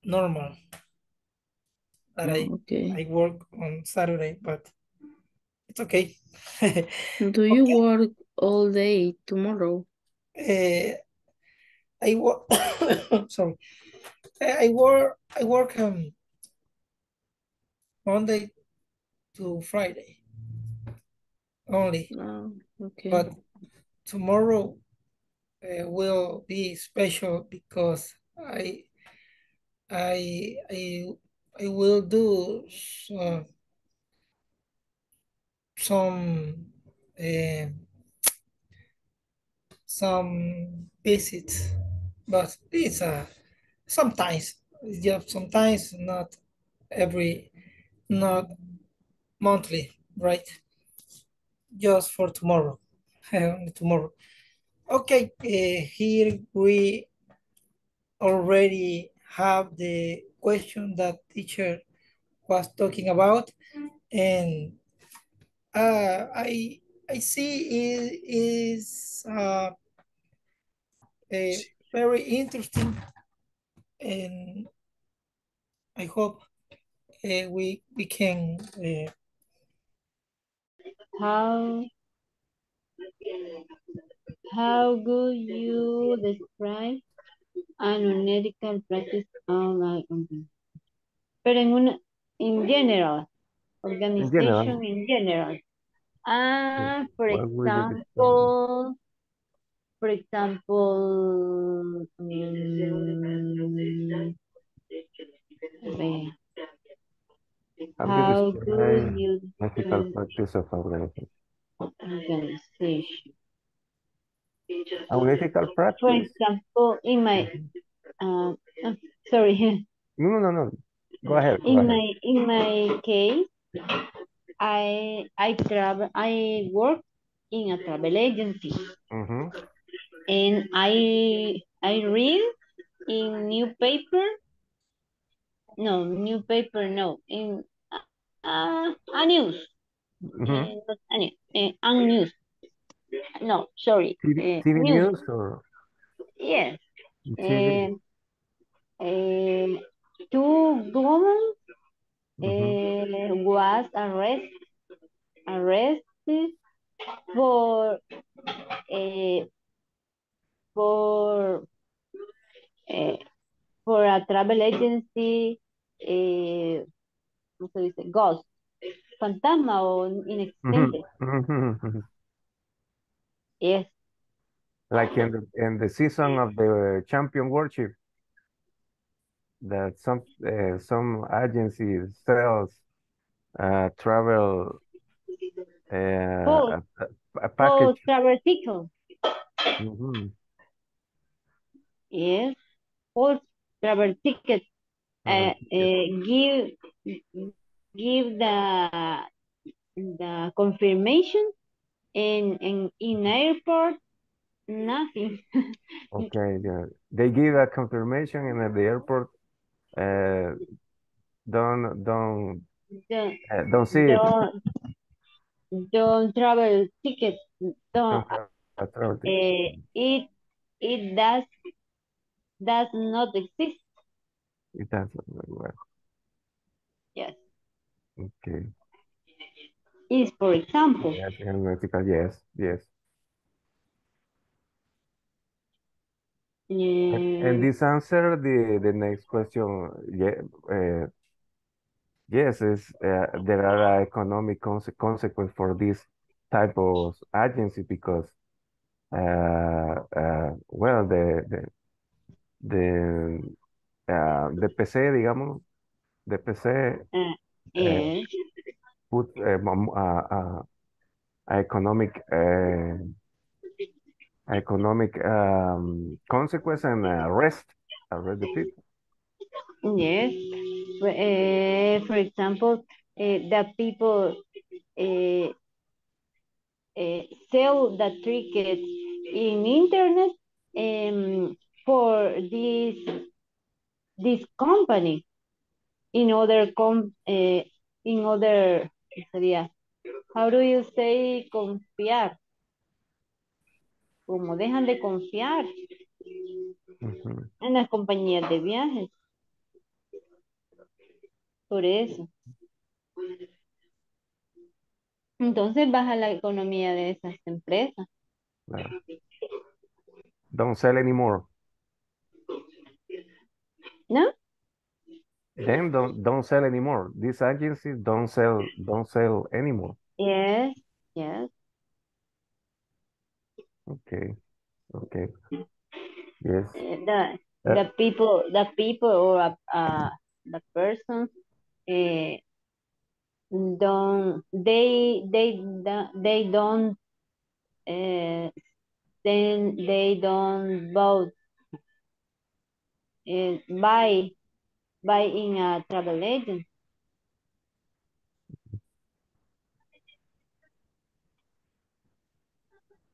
Speaker 6: normal that I
Speaker 5: Okay.
Speaker 6: I work on Saturday, but it's okay.
Speaker 5: Do you
Speaker 6: Okay.
Speaker 5: work all day tomorrow?
Speaker 6: Uh, I work. sorry. I I work. I work um Monday to Friday only,
Speaker 5: Oh, okay.
Speaker 6: but tomorrow uh, will be special because I I I I will do some some uh, some visits, but it's a sometimes it's just sometimes not every not monthly, right? Just for tomorrow, tomorrow. Okay, uh, here we already have the question that teacher was talking about, and uh, I I see it is uh, a very interesting, and I hope uh, we we can uh,
Speaker 2: How how would you describe an unethical practice online? Okay. Pero en una, in general,
Speaker 4: In general,
Speaker 2: organization in general. Ah, for example, for example, ver,
Speaker 4: How
Speaker 2: do you
Speaker 4: ethical practice of organization?
Speaker 2: organization?
Speaker 4: An ethical
Speaker 2: For example, in my, uh, uh, sorry,
Speaker 4: No, no, no. Go ahead. Go
Speaker 2: in
Speaker 4: ahead.
Speaker 2: my in my case, I I travel I work in a travel agency
Speaker 4: Mm-hmm.
Speaker 2: and I I read in newspaper no newspaper no in uh, a news.
Speaker 4: Mm-hmm.
Speaker 2: uh, not news. Uh, news. No sorry.
Speaker 4: TV,
Speaker 2: uh,
Speaker 4: TV
Speaker 2: news.
Speaker 4: news or?
Speaker 2: Yes.
Speaker 4: TV?
Speaker 2: and uh, two women
Speaker 4: Mm-hmm.
Speaker 2: uh, was arrest arrested for uh, for uh, for a travel agency eh, ¿cómo se dice? Ghost, fantasma o inexistente. Yes,
Speaker 4: Like in the in the season of the champion worship, that some uh, some agency sells uh, travel uh, a, a-
Speaker 2: false
Speaker 4: package.
Speaker 2: travel ticket.
Speaker 4: Mm-hmm.
Speaker 2: Yes, false travel ticket.
Speaker 4: Travel
Speaker 2: Uh, uh, give give the the confirmation and, and in airport nothing.
Speaker 4: Okay, yeah. They give a confirmation and at the airport uh, don't don't
Speaker 2: don't
Speaker 4: uh, don't see
Speaker 2: don't don't travel ticket. Don't
Speaker 4: have travel
Speaker 2: uh,
Speaker 4: ticket.
Speaker 2: it it does does not exist.
Speaker 4: It doesn't very well.
Speaker 2: Yes,
Speaker 4: Okay.
Speaker 2: is for example.
Speaker 4: Yes, yes, yes. And, and this answer the the next question, yeah, uh, yes, is uh, there are economic conse consequence for this type of agency because uh, uh, well the the the uh, the PC digamos the PC
Speaker 2: uh,
Speaker 4: put economic uh, economic um, consequence and arrest arrest the people.
Speaker 2: yes. uh, for example, uh, that people uh, uh, sell the tickets in internet um, for this this company in other com uh, in other sería how do you say confiar como dejan de confiar en las compañías de viajes por eso entonces baja la economía de esas empresas
Speaker 4: Claro. Don't sell anymore.
Speaker 2: ¿no?
Speaker 4: Then don't don't sell anymore. These agencies don't sell don't sell anymore.
Speaker 2: yes yes
Speaker 4: Okay. Okay. Yes.
Speaker 2: Uh, the
Speaker 4: Uh,
Speaker 2: the people the people or uh, uh the person uh, don't they they don't- they don't uh, then they don't vote uh, buy buy in a travel agent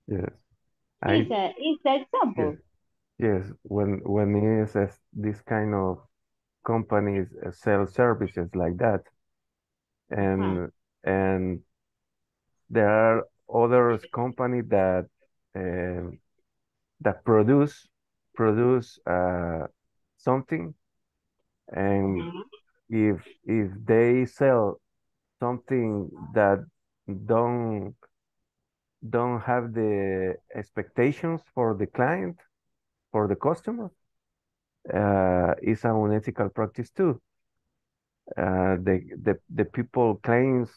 Speaker 4: Yes.
Speaker 2: it's a it's an example
Speaker 4: yes. Yes. When when it is as this kind of companies uh, sell services like that, and and there are other company that um, that produce produce uh, something, and if if they sell something that don't don't have the expectations for the client, for the customer, uh, is an unethical practice too. Uh, the the the people claims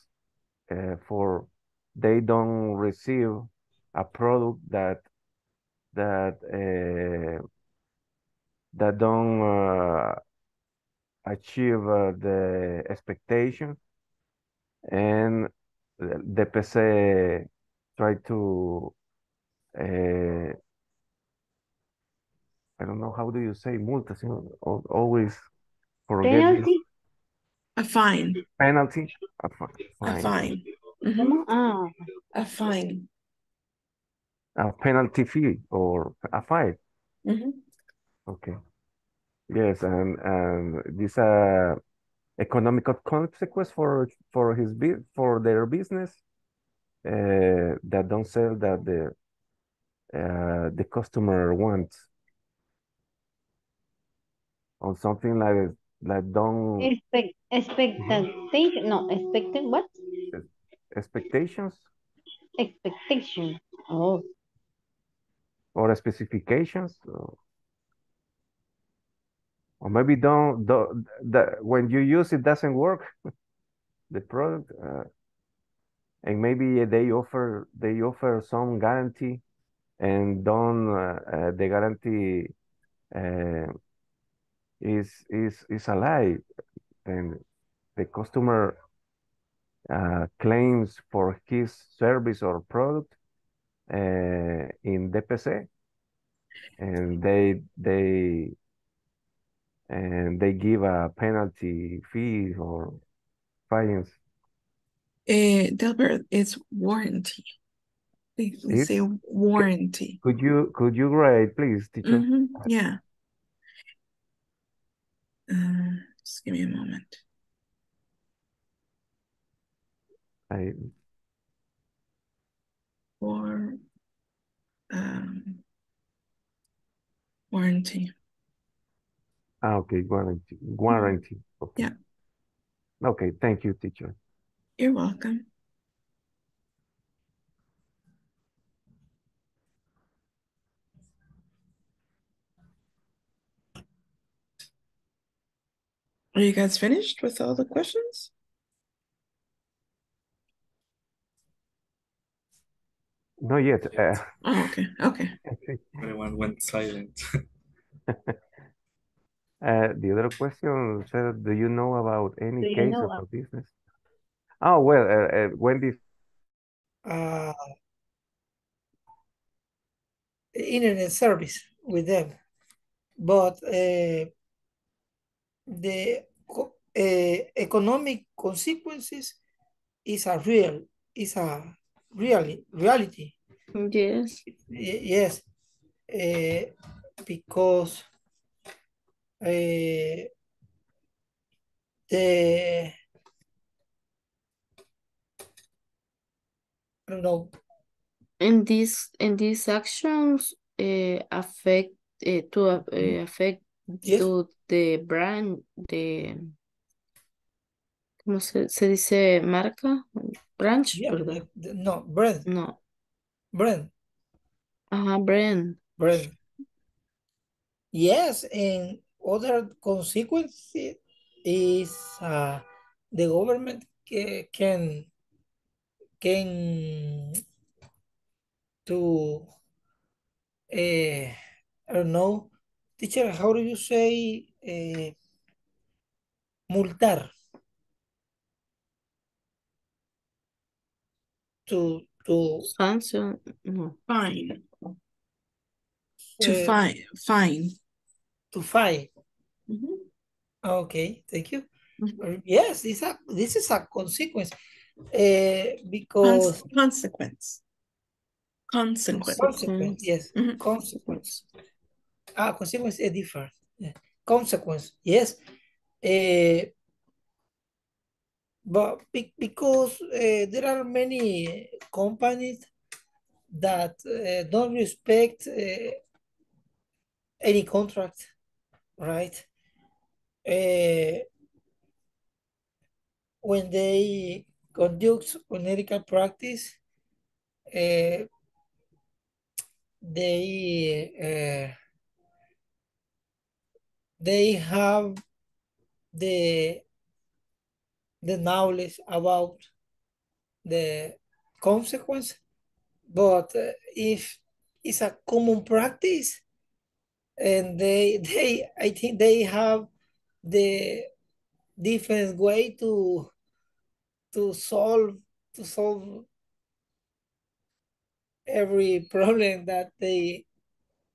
Speaker 4: uh, for they don't receive a product that that uh, that don't uh, achieve uh, the expectation and the PC try to uh, I don't know how do you say multas you always forget this.
Speaker 2: Penalty?
Speaker 1: A fine,
Speaker 4: penalty? A fi-
Speaker 1: a
Speaker 4: fine.
Speaker 1: fine.
Speaker 2: ¿Cómo? ah.
Speaker 1: A fine.
Speaker 4: a penalty fee or a fine.
Speaker 1: Mhm.
Speaker 4: okay yes and and this uh economical consequence for for his for their business uh, that don't sell that the uh, the customer wants. On something like like don't
Speaker 2: expect expectation no expected what?
Speaker 4: Expectations?
Speaker 2: Expectation. Oh.
Speaker 4: Or specifications? or, or maybe don't, don't that when you use it doesn't work the product uh, and maybe they offer they offer some guarantee and don't uh, uh, the guarantee uh, is is is a lie. And the customer uh, claims for his service or product uh, in DPC and they they and they give a penalty fee or fines
Speaker 1: Eh, Delbert, it's warranty. We, we say warranty.
Speaker 4: could you could you write please teacher
Speaker 1: Mhm, yeah. Uh, just give me a moment.
Speaker 4: I
Speaker 1: For um, warranty.
Speaker 4: Ah, okay guarantee. Guarantee. okay
Speaker 1: Yeah.
Speaker 4: okay thank you teacher
Speaker 1: You're welcome. Are you guys finished with all the questions?
Speaker 4: not yet uh,
Speaker 1: Oh, okay, okay.
Speaker 3: Everyone went silent.
Speaker 4: Uh, the other question said, do you know about any
Speaker 2: Do
Speaker 4: cases
Speaker 2: know
Speaker 4: of business? Oh, well, uh, uh, Wendy,
Speaker 6: uh, internet service with them. But uh, the uh, economic consequences is a real, is a really reality.
Speaker 5: Yes.
Speaker 6: Y- Yes, uh, because uh, the I don't know.
Speaker 5: And these and these actions uh, affect uh, to uh, affect
Speaker 6: Yes.
Speaker 5: to the brand the ¿cómo se, se dice marca? Branch,
Speaker 6: Yeah,
Speaker 5: ¿verdad?
Speaker 6: no, brand,
Speaker 5: No.
Speaker 6: brand,
Speaker 5: Ajá, brand.
Speaker 6: brand. Yes, and other consequence is uh, the government can can to uh, I don't know, teacher. How do you say uh, multar? To to
Speaker 5: Sanction. No.
Speaker 1: Fine. To
Speaker 6: uh,
Speaker 1: fine, fine.
Speaker 6: To fine.
Speaker 1: Mhm.
Speaker 6: Okay, thank you.
Speaker 1: Mhm.
Speaker 6: Uh, Yes, this a this is a consequence uh, because
Speaker 1: Consequence. Consequence.
Speaker 6: consequence, yes,
Speaker 1: Mhm.
Speaker 6: consequence. Ah, consequence is different. Yeah. Consequence, yes. Uh, but be- because uh, there are many companies that uh, don't respect any contract, right? Uh, when they conduct medical practice, uh, they uh, they have the the knowledge about the consequence, but if it's a common practice, and they they I think they have the different way to to solve to solve every problem that they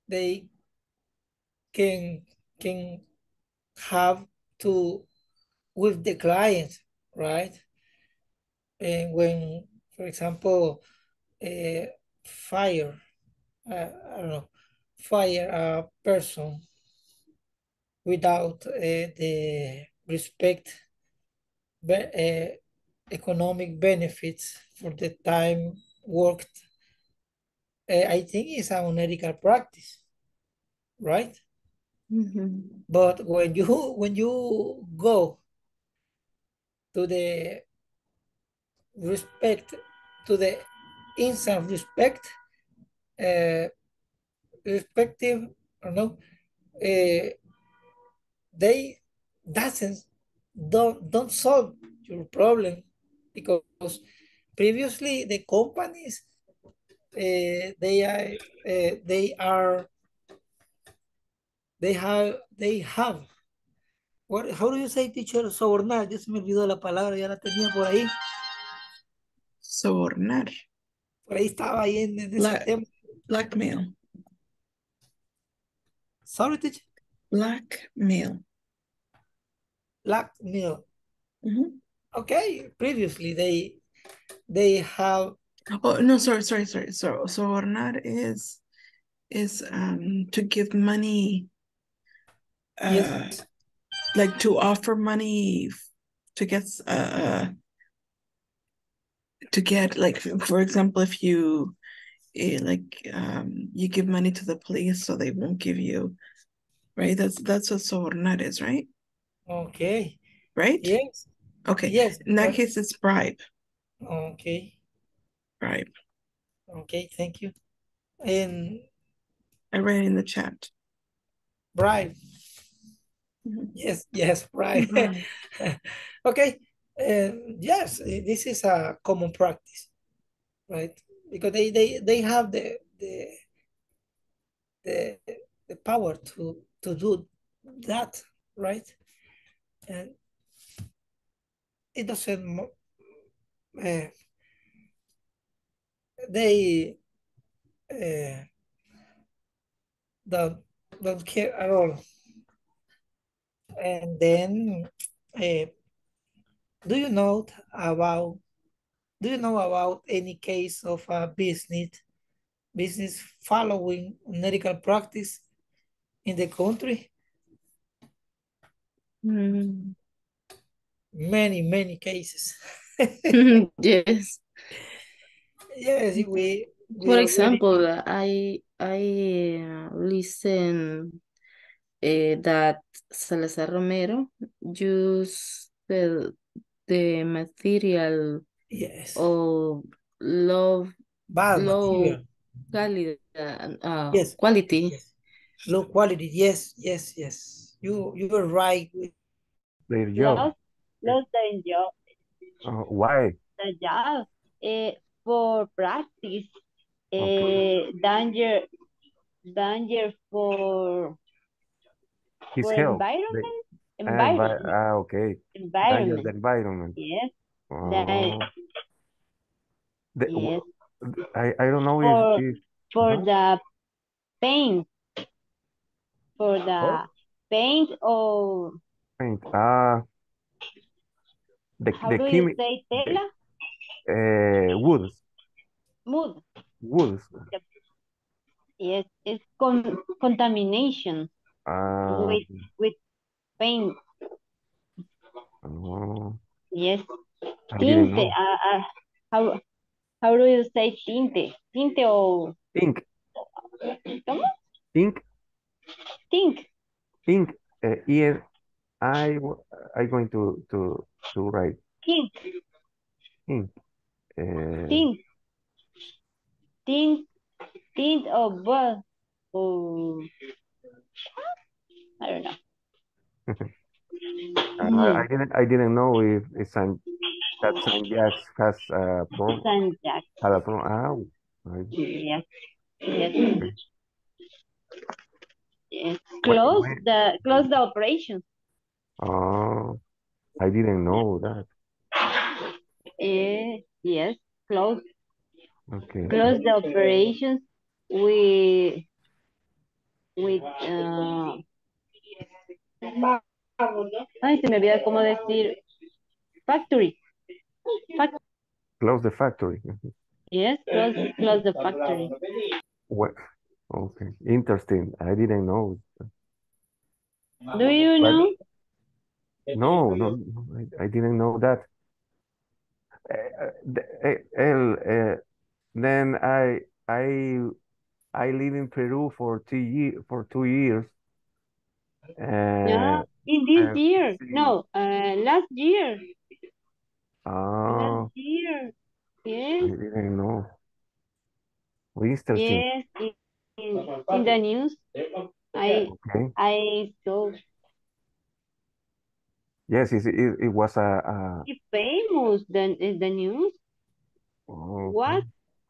Speaker 6: they can can have to with the client, right? And when, for example, uh, fire, uh, I don't know, fire a person without uh, the respect, be, uh, economic benefits for the time worked, uh, I think it's a unethical practice, right?
Speaker 5: Mhm.
Speaker 6: But when you when you go to the respect to the instant respect uh, respective or no uh, they doesn't don't don't solve your problem because previously the companies uh, they are uh, they are they have they have what how do you say teacher sobornar ya se me olvidó la palabra ya la tenía por ahí
Speaker 1: Sobornar.
Speaker 6: por ahí estaba ahí en, en ese tema
Speaker 1: Blackmail.
Speaker 6: Sorry teacher
Speaker 1: Blackmail.
Speaker 6: blackmail
Speaker 1: Mhm.
Speaker 6: okay previously they they have
Speaker 1: Oh, no, sorry, sorry, sorry. So, sobornar is is um to give money uh
Speaker 6: yes
Speaker 1: like to offer money to get uh to get like for example if you like um you give money to the police so they won't give you right? That's that's what sobornar is right?
Speaker 6: Okay.
Speaker 1: Right?
Speaker 6: Yes.
Speaker 1: Okay.
Speaker 6: Yes
Speaker 1: in that case it's bribe.
Speaker 6: Okay.
Speaker 1: Bribe.
Speaker 6: Okay thank you. And
Speaker 1: I read in the chat.
Speaker 6: Bribe.
Speaker 1: Mhm.
Speaker 6: yes yes bribe. Okay. And yes eh, this is a common practice right because they they they have the the the, the power to to do that right? And it doesn't uh, they uh, don't don't care at all. And then uh, do you know about do you know about any case of a business business following medical practice in the country?
Speaker 5: Mm.
Speaker 6: Many, many cases.
Speaker 5: yes.
Speaker 6: yes, we, we
Speaker 5: For example, I I uh, listen uh, that Salazar Romero used the the material
Speaker 6: yes,
Speaker 5: of low
Speaker 6: bad
Speaker 5: low
Speaker 6: material.
Speaker 5: quality uh,
Speaker 6: Yes.
Speaker 5: quality.
Speaker 6: Yes. Low quality. Yes, yes, yes. You you were right.
Speaker 4: Their job.
Speaker 2: Lost, lost the job,
Speaker 4: Uh, why?
Speaker 2: the job eh, for practice.
Speaker 4: Okay.
Speaker 2: eh, danger, danger for,
Speaker 4: His
Speaker 2: for
Speaker 4: health.
Speaker 2: environment.
Speaker 4: The, ah,
Speaker 2: Environment.
Speaker 4: ah, okay. Danger
Speaker 2: environment.
Speaker 4: the environment.
Speaker 2: Yes.
Speaker 4: Oh.
Speaker 2: That,
Speaker 4: The-
Speaker 2: yes.
Speaker 4: I, I don't know
Speaker 2: For-
Speaker 4: if, if
Speaker 2: For
Speaker 4: Uh-huh.
Speaker 2: the paint. For the
Speaker 4: What?
Speaker 2: paint or
Speaker 4: paint. Ah, the
Speaker 2: how
Speaker 4: the chemi
Speaker 2: say tela?
Speaker 4: uh, woods
Speaker 2: Mood.
Speaker 4: woods.
Speaker 2: Yes, it's con contamination
Speaker 4: Ah,
Speaker 2: with with paint.
Speaker 4: oh,
Speaker 2: Yes. Tinte. Uh, uh, how how do you say tinte? Tinte or
Speaker 4: Ink,
Speaker 2: ¿cómo?
Speaker 4: ink,
Speaker 2: Tint.
Speaker 4: ink. Uh, here, I w- I going to to to write
Speaker 2: Tint.
Speaker 4: ink. Uh,
Speaker 2: Tint. Tint. Tint or what? Or I don't know.
Speaker 4: I, I didn't I didn't know if it's San Jacques has a pro
Speaker 2: San Jack.
Speaker 4: had a pro. Ah, I-
Speaker 2: Yes. Yes. Yes.
Speaker 4: Wait,
Speaker 2: Close
Speaker 4: wait.
Speaker 2: the close the operation.
Speaker 4: oh, I didn't know that.
Speaker 2: Eh, yes. Close
Speaker 4: Okay.
Speaker 2: close the operations with with uh, ay se me olvida cómo decir factory
Speaker 4: Close the factory.
Speaker 2: yes close close the factory
Speaker 4: What? Okay, interesting. I didn't know.
Speaker 2: do you
Speaker 4: But-
Speaker 2: know
Speaker 4: No, no, I, I didn't know that. Uh, uh, then I I I live in Peru for two year for two years.
Speaker 2: yeah
Speaker 4: Uh,
Speaker 2: in this year no uh, last year
Speaker 4: oh,
Speaker 2: last year
Speaker 4: I
Speaker 2: yes
Speaker 4: didn't know. Interesting.
Speaker 2: yes in, in, in the news I
Speaker 4: Okay.
Speaker 2: I saw
Speaker 4: Yes, it, it, it was a, a
Speaker 2: it famous then is the news
Speaker 4: oh,
Speaker 2: what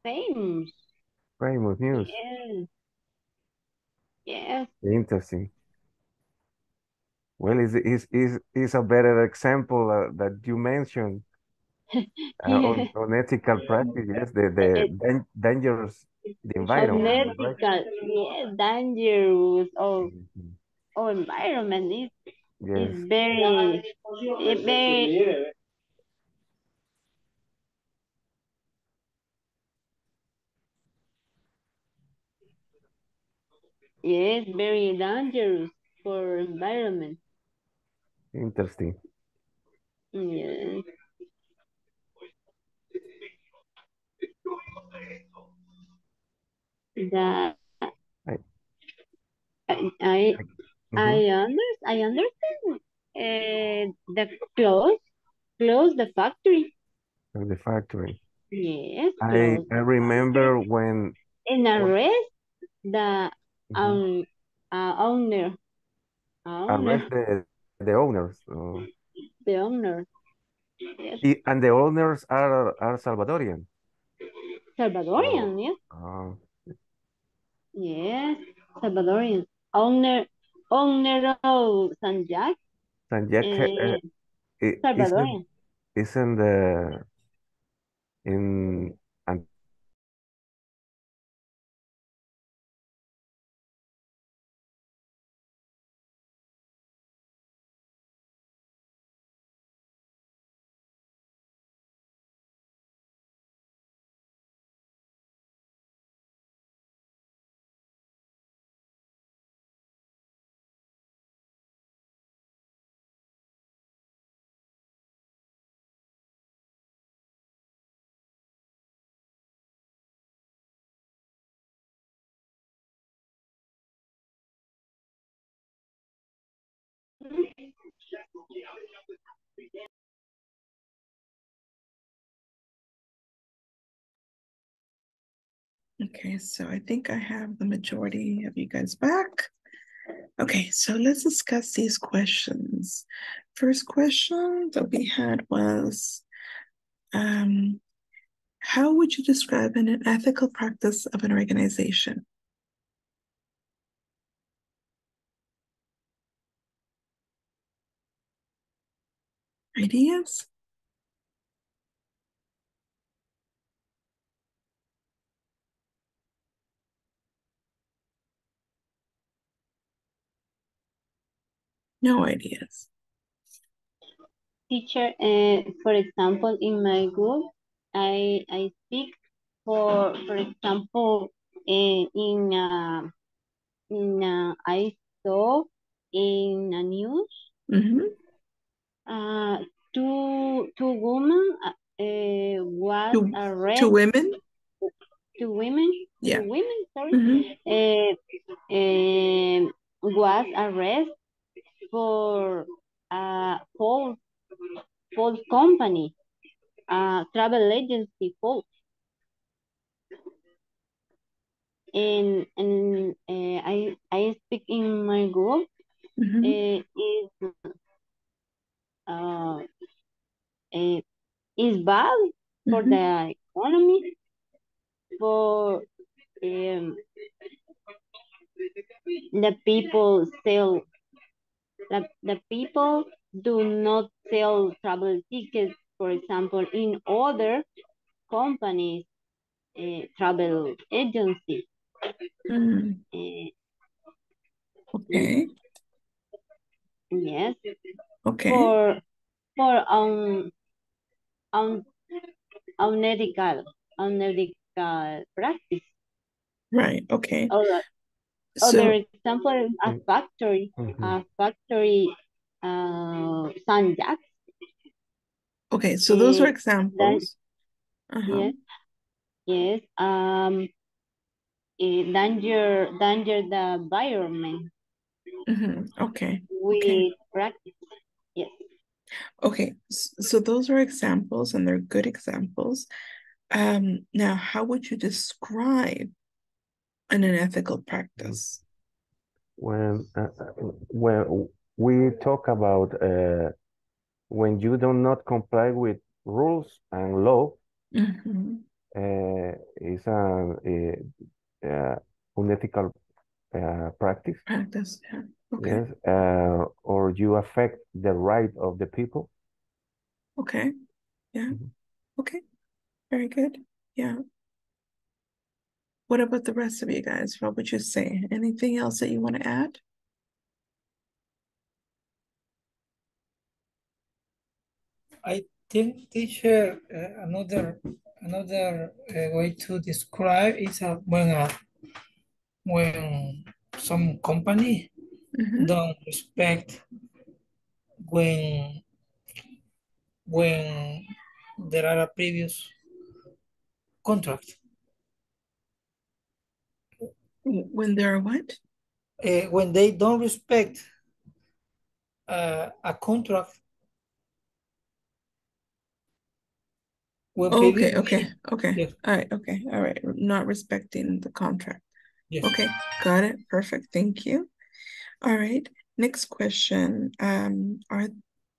Speaker 2: famous
Speaker 4: famous news.
Speaker 2: Yes. Yes.
Speaker 4: Interesting. Well, is is is is a better example uh, that you mentioned uh, on, on ethical practice. Yes, the the
Speaker 2: It-
Speaker 4: dan dangers the environment, right?
Speaker 2: Unethical, yes, dangerous or
Speaker 4: Mhm.
Speaker 2: or environment is
Speaker 4: Yes,
Speaker 2: is very it very yes very dangerous for environment.
Speaker 4: interesting.
Speaker 2: Yes.
Speaker 4: I-
Speaker 2: I I
Speaker 4: Mhm.
Speaker 2: I under I understand. Uh, the close close the factory.
Speaker 4: The factory.
Speaker 2: Yes,
Speaker 4: I. I remember when
Speaker 2: And arrest the
Speaker 4: Mhm.
Speaker 2: um uh, owner. Owner,
Speaker 4: arrest the the owners, uh,
Speaker 2: the owners. Yes,
Speaker 4: and the owners are are Salvadorian.
Speaker 2: Salvadorian. yeah.
Speaker 4: Uh,
Speaker 2: yes, Salvadorian. Owner, owner of San Jack.
Speaker 4: San Jack uh, i- isn't isn't the in
Speaker 1: Okay, so I think I have the majority of you guys back. Okay, so let's discuss these questions. First question that we had was, um, how would you describe an, ethical practice of an organization? Ideas? No ideas.
Speaker 2: Teacher, uh, for example, in my group, I I speak for for example uh, in uh, in uh, I saw in a news
Speaker 1: Mm-hmm.
Speaker 2: Uh, two two women uh, was
Speaker 1: Two,
Speaker 2: arrested
Speaker 1: two women?
Speaker 2: two women
Speaker 1: Yeah.
Speaker 2: two women sorry uh, uh, was arrested for uh, false false company uh, travel agency false and and uh, I I speak in my group
Speaker 1: Mhm.
Speaker 2: uh, is uh, uh, is bad for
Speaker 1: Mhm.
Speaker 2: the economy for um, the people sell the, the people do not sell travel tickets for example in other companies uh, travel agency
Speaker 1: Mm,
Speaker 2: uh,
Speaker 1: Okay,
Speaker 2: yes
Speaker 1: okay,
Speaker 2: for for um un, unethical unethical practice
Speaker 1: right, okay.
Speaker 2: or
Speaker 1: So,
Speaker 2: other example a
Speaker 4: Mm.
Speaker 2: factory
Speaker 4: Mhm.
Speaker 2: a factory uh San Jack
Speaker 1: okay, so those are
Speaker 2: Eh,
Speaker 1: examples. Uh-huh.
Speaker 2: yes yes um eh, danger danger the environment
Speaker 1: Mhm. Okay,
Speaker 2: with
Speaker 1: okay,
Speaker 2: practice yes
Speaker 1: okay. So those are examples and they're good examples. Um, now, how would you describe an unethical practice?
Speaker 4: When uh, when we talk about uh, when you do not comply with rules and law,
Speaker 1: Mhm.
Speaker 4: uh, is an uh, uh, unethical uh, practice.
Speaker 1: Practice, yeah. Okay,
Speaker 4: Yes, uh, or you affect the right of the people.
Speaker 1: okay, yeah,
Speaker 4: Mhm.
Speaker 1: okay, very good. Yeah. What about the rest of you guys? What would you say? Anything else that you want to add?
Speaker 6: I think teacher uh, another another uh, way to describe is uh, when uh, when some company
Speaker 1: Mhm.
Speaker 6: don't respect when when there are a previous contract
Speaker 1: When there are what?
Speaker 6: uh, when they don't respect uh, a contract when
Speaker 1: Okay, okay, okay.
Speaker 6: yes
Speaker 1: All right, okay, all right. Not respecting the contract.
Speaker 6: yes
Speaker 1: Okay, got it. Perfect. Thank you. All right. Next question. Um, are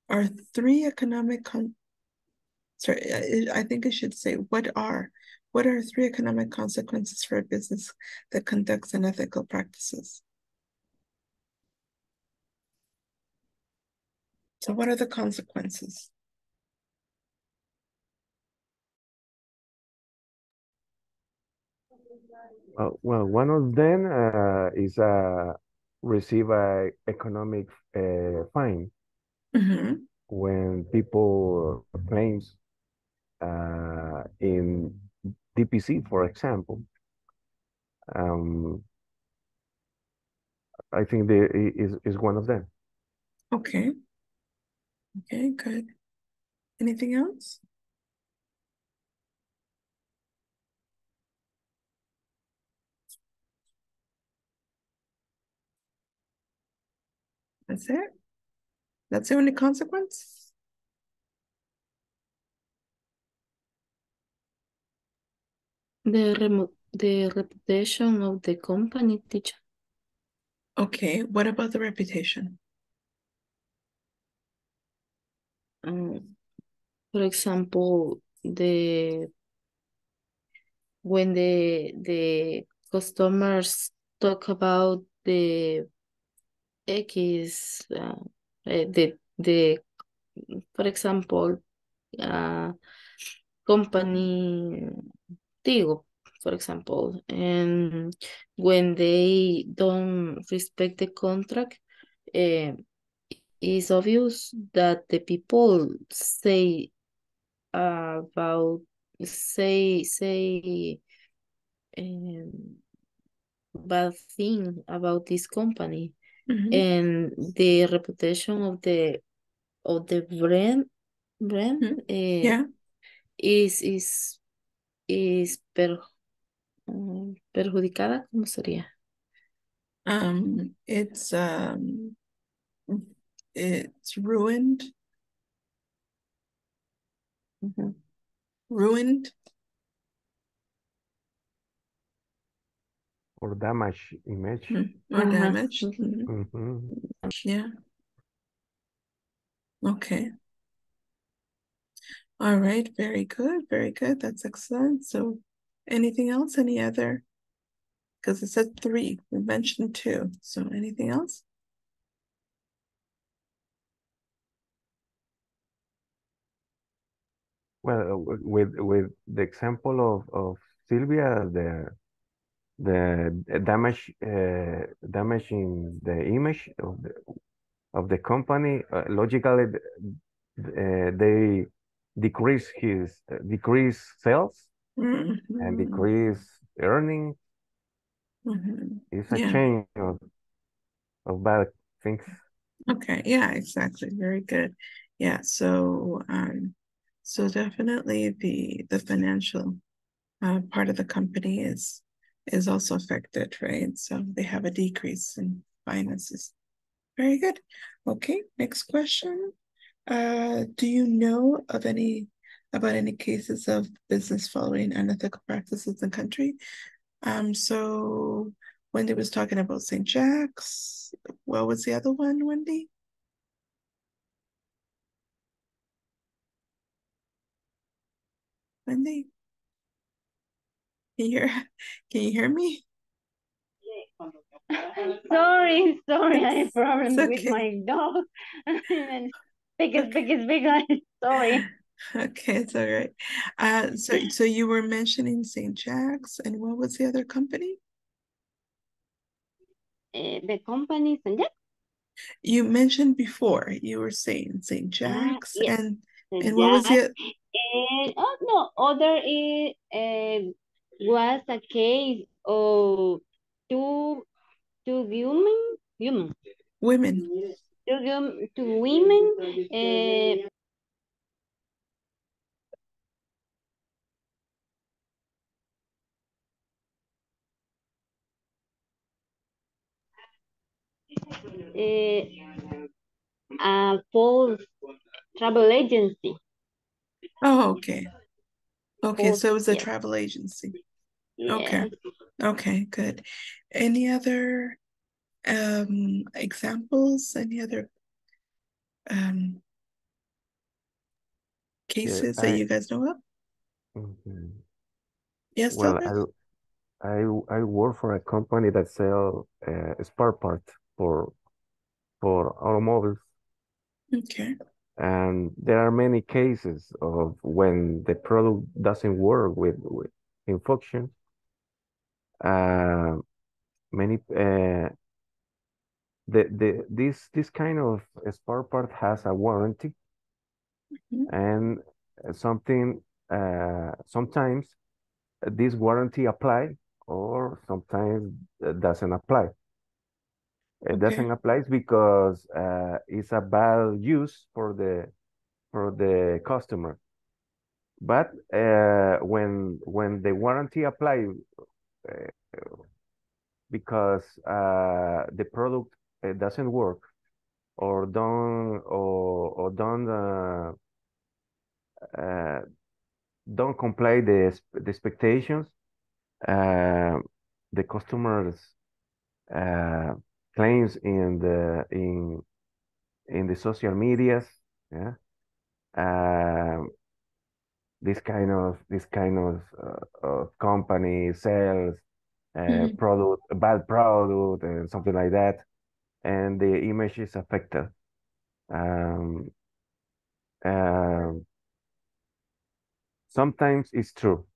Speaker 1: are three economic con sorry, I, I think I should say what are what are three economic consequences for a business that conducts unethical practices? So what are the consequences?
Speaker 4: Uh, well, one of them uh, is uh, receive a economic uh, fine
Speaker 1: Mhm.
Speaker 4: when people claims uh, in DPC, for example. Um, I think the is is one of them.
Speaker 1: Okay. Okay, good. Anything else? That's it? That's the only consequence?
Speaker 5: The remo the reputation of the company, teacher.
Speaker 1: Okay, what about the reputation?
Speaker 5: Um, for example, the when the the customers talk about the X, uh, eh, the the for example, uh, company Tigo, for example, and when they don't respect the contract, uh, it's obvious that the people say about say say um, bad thing about this company
Speaker 1: Mhm,
Speaker 5: and the reputation of the of the brand brand
Speaker 1: Mhm.
Speaker 5: eh,
Speaker 1: Yeah,
Speaker 5: is is is per, um, perjudicada, ¿cómo sería?
Speaker 1: um, it's, um, it's ruined,
Speaker 5: Ujú.
Speaker 1: ruined,
Speaker 4: or damage image.
Speaker 1: mm, or
Speaker 5: Ajá,
Speaker 1: damaged.
Speaker 5: ujú.
Speaker 1: mhm,
Speaker 4: Mhm.
Speaker 1: Yeah. Okay. All right, very good, very good. That's excellent. So anything else? Any other? Because it said three, we mentioned two. So anything else?
Speaker 4: Well, with with the example of of Sylvia, the the damage uh, damaging the image of the of the company, uh, logically uh, they decrease his uh, decrease sales and
Speaker 1: Mhm,
Speaker 4: decrease earning.
Speaker 1: mhm.
Speaker 4: It's a
Speaker 1: Yeah.
Speaker 4: chain of of bad things.
Speaker 1: Okay, yeah, exactly. Very good. Yeah, so um so definitely the the financial uh part of the company is is also affected, right? So they have a decrease in finances. Very good. Okay, next question. Uh do you know of any about any cases of business following unethical practices in country? Um so Wendy was talking about St. Jack's. What was the other one, Wendy? Wendy? Can you hear, can you hear me?
Speaker 2: Sorry, sorry, I have problems
Speaker 1: it's
Speaker 2: with my dog. and big is big
Speaker 1: Okay.
Speaker 2: is big. Sorry.
Speaker 1: Okay, it's all right. Uh, so, so you were mentioning St. Jack's and what was the other company?
Speaker 2: Uh, the company St. Jack.
Speaker 1: You mentioned before, you were saying St.
Speaker 2: Ah,
Speaker 1: Jack's
Speaker 2: yes,
Speaker 1: and, and what was
Speaker 2: it?
Speaker 1: the,
Speaker 2: And oh no, other is uh, was a case of two two women women
Speaker 1: women?
Speaker 2: two, two women uh, uh, a false travel agency.
Speaker 1: Oh, okay. Okay,
Speaker 2: False,
Speaker 1: so it was a
Speaker 2: yes,
Speaker 1: travel agency. Okay. Okay, good. Any other um examples? Any other um
Speaker 4: Yeah,
Speaker 1: cases that you guys know of?
Speaker 4: mhm.
Speaker 1: Yes,
Speaker 4: well,
Speaker 1: Delbert?
Speaker 4: I I I work for a company that sell uh, spare part for for automobiles,
Speaker 1: Okay.
Speaker 4: and there are many cases of when the product doesn't work with, with in function. Uh, many uh, the the this this kind of spare part has a warranty,
Speaker 1: Mhm.
Speaker 4: and something uh, sometimes this warranty apply or sometimes it doesn't apply. It
Speaker 1: Okay.
Speaker 4: doesn't apply because uh, it's a bad use for the for the customer. But uh, when when the warranty apply because uh, the product uh, doesn't work or don't or, or don't uh, uh, don't comply the the expectations, uh, the customers uh, claims in the in in the social medias yeah um, this kind of this kind of, uh, of company sells uh,
Speaker 1: Mhm.
Speaker 4: product a bad product and something like that and the image is affected. Um, um, sometimes it's true.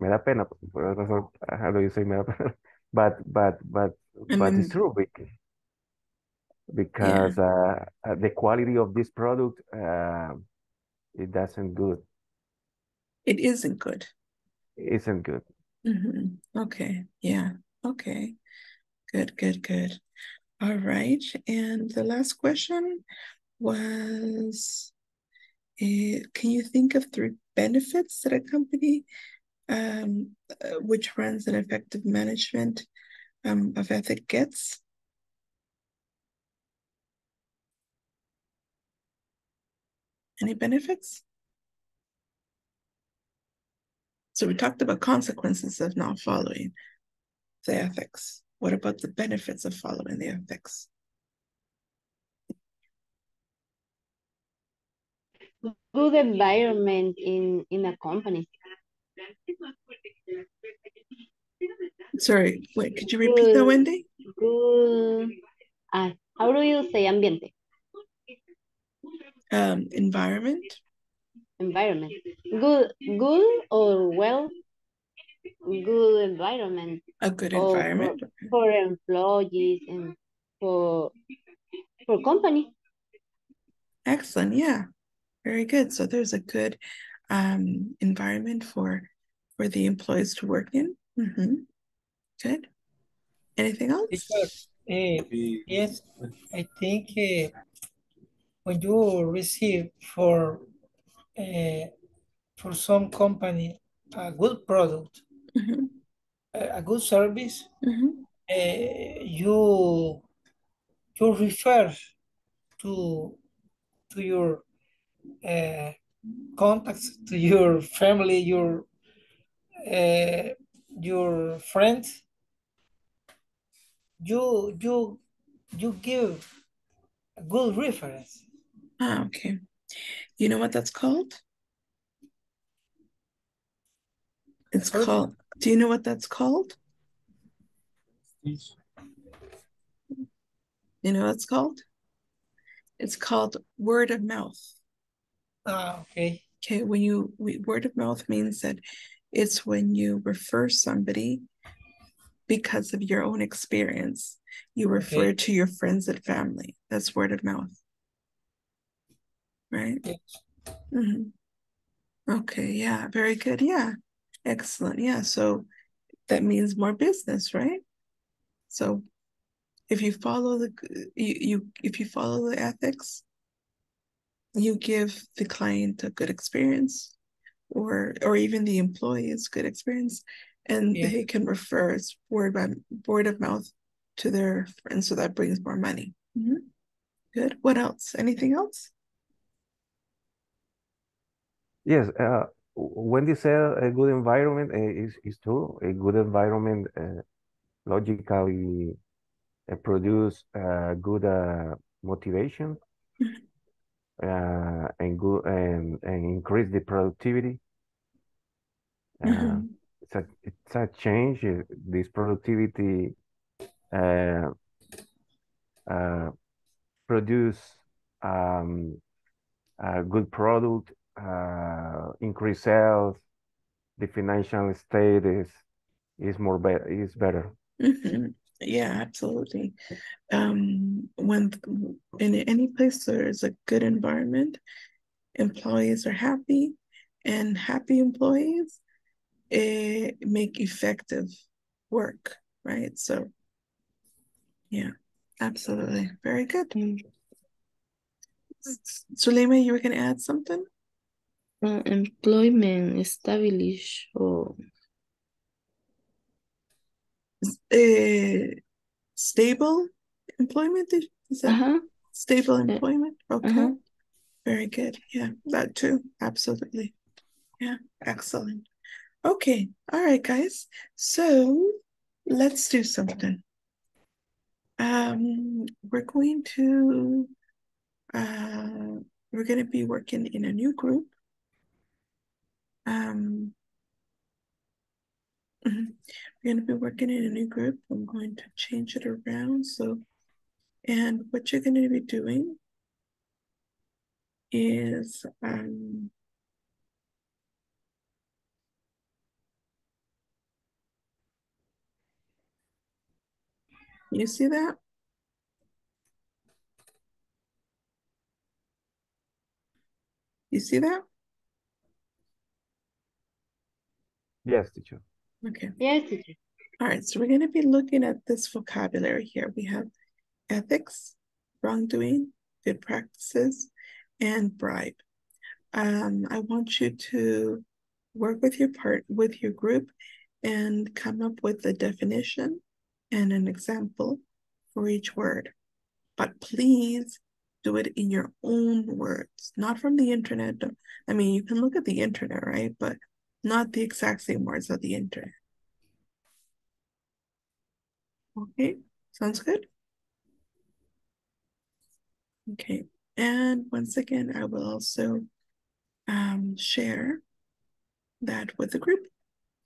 Speaker 4: Me da pena por esa razón, how do you say me da pena. But but but
Speaker 1: And
Speaker 4: but it's true bec-
Speaker 1: yeah,
Speaker 4: because uh, uh, the quality of this product uh, it doesn't good
Speaker 1: it isn't good.
Speaker 4: isn't good
Speaker 1: hmm Okay, yeah, okay. Good, good, good. All right. And the last question was, eh, can you think of three benefits that a company um, uh, which runs an effective management um, of ethic gets? Any benefits? So we talked about consequences of not following the ethics. What about the benefits of following the ethics?
Speaker 2: Good environment in, in a company.
Speaker 1: Sorry, wait, could you repeat that, Wendy?
Speaker 2: good, ah, how do you say ambiente?
Speaker 1: Um, environment?
Speaker 2: Environment. Good, good or well, good environment
Speaker 1: A good
Speaker 2: or
Speaker 1: environment?
Speaker 2: for employees and for, for company.
Speaker 1: Excellent, yeah. Very good. So there's a good um environment for for the employees to work in. Mm -hmm. Good. Anything else?
Speaker 6: Teacher, eh,
Speaker 3: Be-
Speaker 6: yes, I think eh, when you receive for uh, for some company a good product,
Speaker 1: hmm
Speaker 6: a, a good service,
Speaker 1: hmm
Speaker 6: uh, you you refer to to your uh, contacts, to your family, your uh, your friends. You you you give a good reference.
Speaker 1: Ah, okay. You know what that's called? It's called, do you know what that's called?
Speaker 3: Teach.
Speaker 1: You know what it's called? It's called word of mouth.
Speaker 6: Ah, okay.
Speaker 1: Okay, when you we, word of mouth means that it's when you refer somebody because of your own experience. You refer
Speaker 6: Okay.
Speaker 1: to your friends and family. That's word of mouth. Right?
Speaker 6: Yes.
Speaker 1: Mhm. Okay, yeah, very good. Yeah. Excellent. Yeah. So that means more business, right? So if you follow the you, you if you follow the ethics, you give the client a good experience or or even the employees good experience and
Speaker 6: Yes.
Speaker 1: they can refer it's word by word of mouth to their friends so that brings more money Mhm. good what else anything else
Speaker 4: yes uh, when they say a good environment uh, is is true a good environment uh, logically uh, produce uh, good uh, motivation uh, and good and, and increase the productivity. Uh,
Speaker 1: Mhm.
Speaker 4: it's a it's a change. uh, This productivity uh, uh, produce um, a good product, uh, increase sales. The financial state is is more better is better.
Speaker 1: Mhm. yeah absolutely um when in any place there is a good environment employees are happy and happy employees eh, make effective work right so yeah absolutely very good Sulema, you were going to add something
Speaker 5: Uh, employment establish or
Speaker 1: uh, stable employment is that
Speaker 5: uh-huh,
Speaker 1: stable
Speaker 5: uh,
Speaker 1: employment okay
Speaker 5: uh-huh.
Speaker 1: very good yeah that too absolutely yeah excellent Okay, all right, guys. So let's do something. Um, we're going to uh we're gonna be working in a new group. Um mhm. we're gonna be working in a new group. I'm going to change it around so and what you're gonna be doing is um you see that? You see that?
Speaker 4: Yes, teacher.
Speaker 1: Okay.
Speaker 2: Yes, teacher.
Speaker 1: All right, so we're going to be looking at this vocabulary here. We have ethics, wrongdoing, good practices, and bribe. Um, I want you to work with your part with your group and come up with a definition and an example for each word. But please do it in your own words, not from the internet. I mean, you can look at the internet, right? But not the exact same words of the internet. Okay, sounds good? Okay, and once again, I will also um, share that with the group.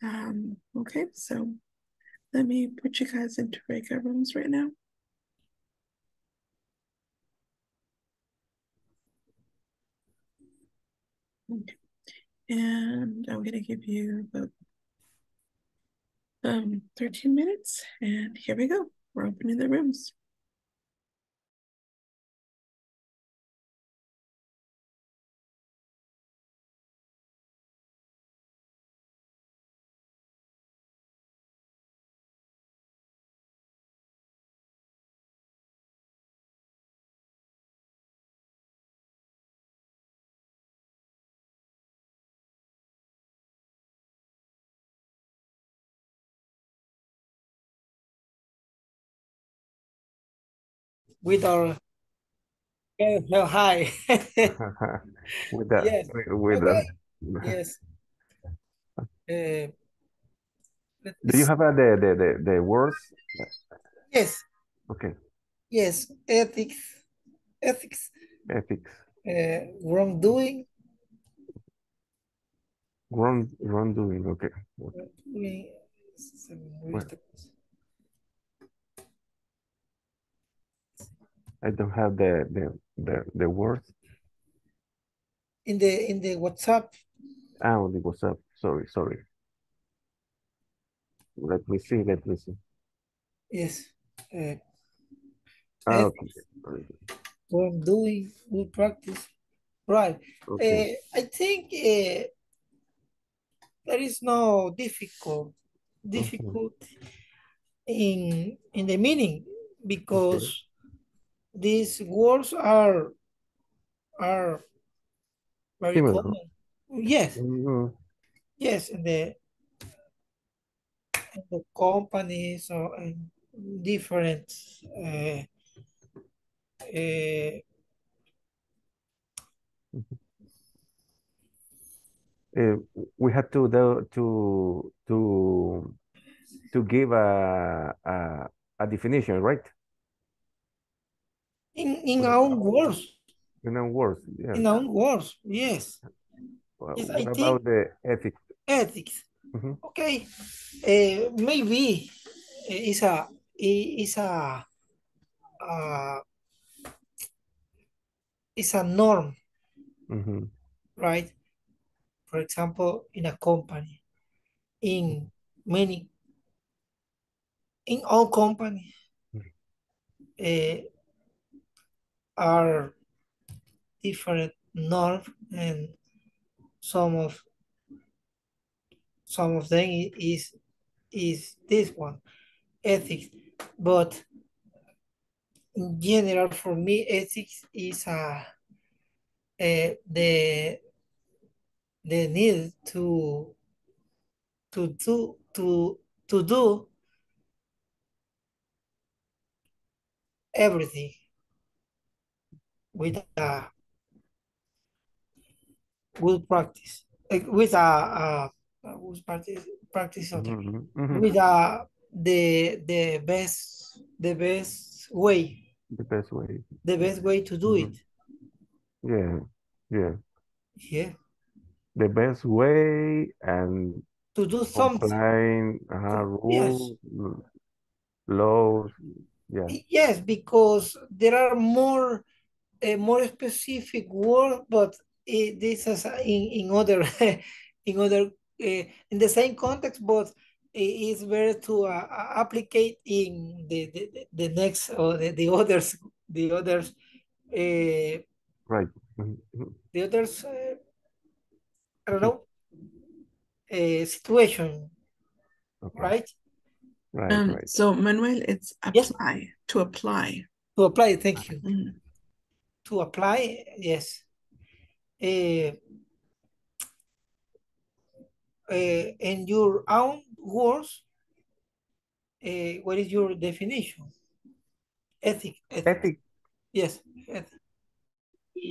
Speaker 1: Um, okay, so let me put you guys into breakout rooms right now. Okay, and I'm gonna give you about um 13 minutes, and here we go. We're opening the rooms.
Speaker 6: With our held high.
Speaker 4: with that,
Speaker 6: Yes,
Speaker 4: with
Speaker 6: okay.
Speaker 4: the,
Speaker 6: yes. Uh,
Speaker 4: do you have uh, the, the, the, the words?
Speaker 6: yes,
Speaker 4: Okay,
Speaker 6: yes, ethics, ethics,
Speaker 4: ethics,
Speaker 6: uh, wrongdoing,
Speaker 4: wrong, wrongdoing, okay. okay. I don't have the, the, the, the words.
Speaker 6: in the in the WhatsApp.
Speaker 4: Ah, only what's up, sorry, sorry. Let me see, let me see.
Speaker 6: Yes, uh,
Speaker 4: Ah,
Speaker 6: ethics,
Speaker 4: okay,
Speaker 6: wrongdoing, good practice, right?
Speaker 4: okay.
Speaker 6: Uh, I think uh, there is no difficult difficult in in the meaning because these words are are very
Speaker 4: Similar.
Speaker 6: common. Yes,
Speaker 4: Mhm.
Speaker 6: yes, in the in the companies or in different uh, uh,
Speaker 4: Uh, we have to do to to to give a a, a definition, right?
Speaker 6: In in our own words,
Speaker 4: In our words, yes.
Speaker 6: in our own words. Yes,
Speaker 4: Well,
Speaker 6: yes, I
Speaker 4: what
Speaker 6: think-
Speaker 4: about the ethics?
Speaker 6: ethics.
Speaker 4: Mhm.
Speaker 6: Okay, uh, maybe it's a it's a uh, it's a norm,
Speaker 4: Mhm.
Speaker 6: right? For example, in a company, in many, in all companies, uh, are different norms, and some of some of them is is this one ethics, but in general, for me, ethics is a uh, the the need to to do to to do everything with a good practice, with a will practice practice other
Speaker 4: Mhm, mhm.
Speaker 6: with uh the the best the best way
Speaker 4: The best way.
Speaker 6: the best way to do
Speaker 4: Mhm.
Speaker 6: it.
Speaker 4: Yeah, yeah.
Speaker 6: Yeah,
Speaker 4: The best way and
Speaker 6: to do something.
Speaker 4: complying uh, rules, l- laws. Yeah,
Speaker 6: Yes, because there are more a more specific word, but it, this is in in other in other uh, in the same context, but it is better to uh, uh, applicate in the, the the- the next or the, the others the others uh,
Speaker 4: right. Mhm, mhm.
Speaker 6: the others uh, I don't know uh, situation,
Speaker 4: Okay.
Speaker 6: right?
Speaker 4: Right,
Speaker 1: Um,
Speaker 4: right.
Speaker 1: so Manuel, it's
Speaker 6: Yes.
Speaker 1: apply, to apply.
Speaker 6: To apply, thank you.
Speaker 1: Mm.
Speaker 6: To apply, yes. Uh, uh, in your own words, uh, what is your definition? Ethic, ethic,
Speaker 4: Ethic.
Speaker 6: yes, ethic.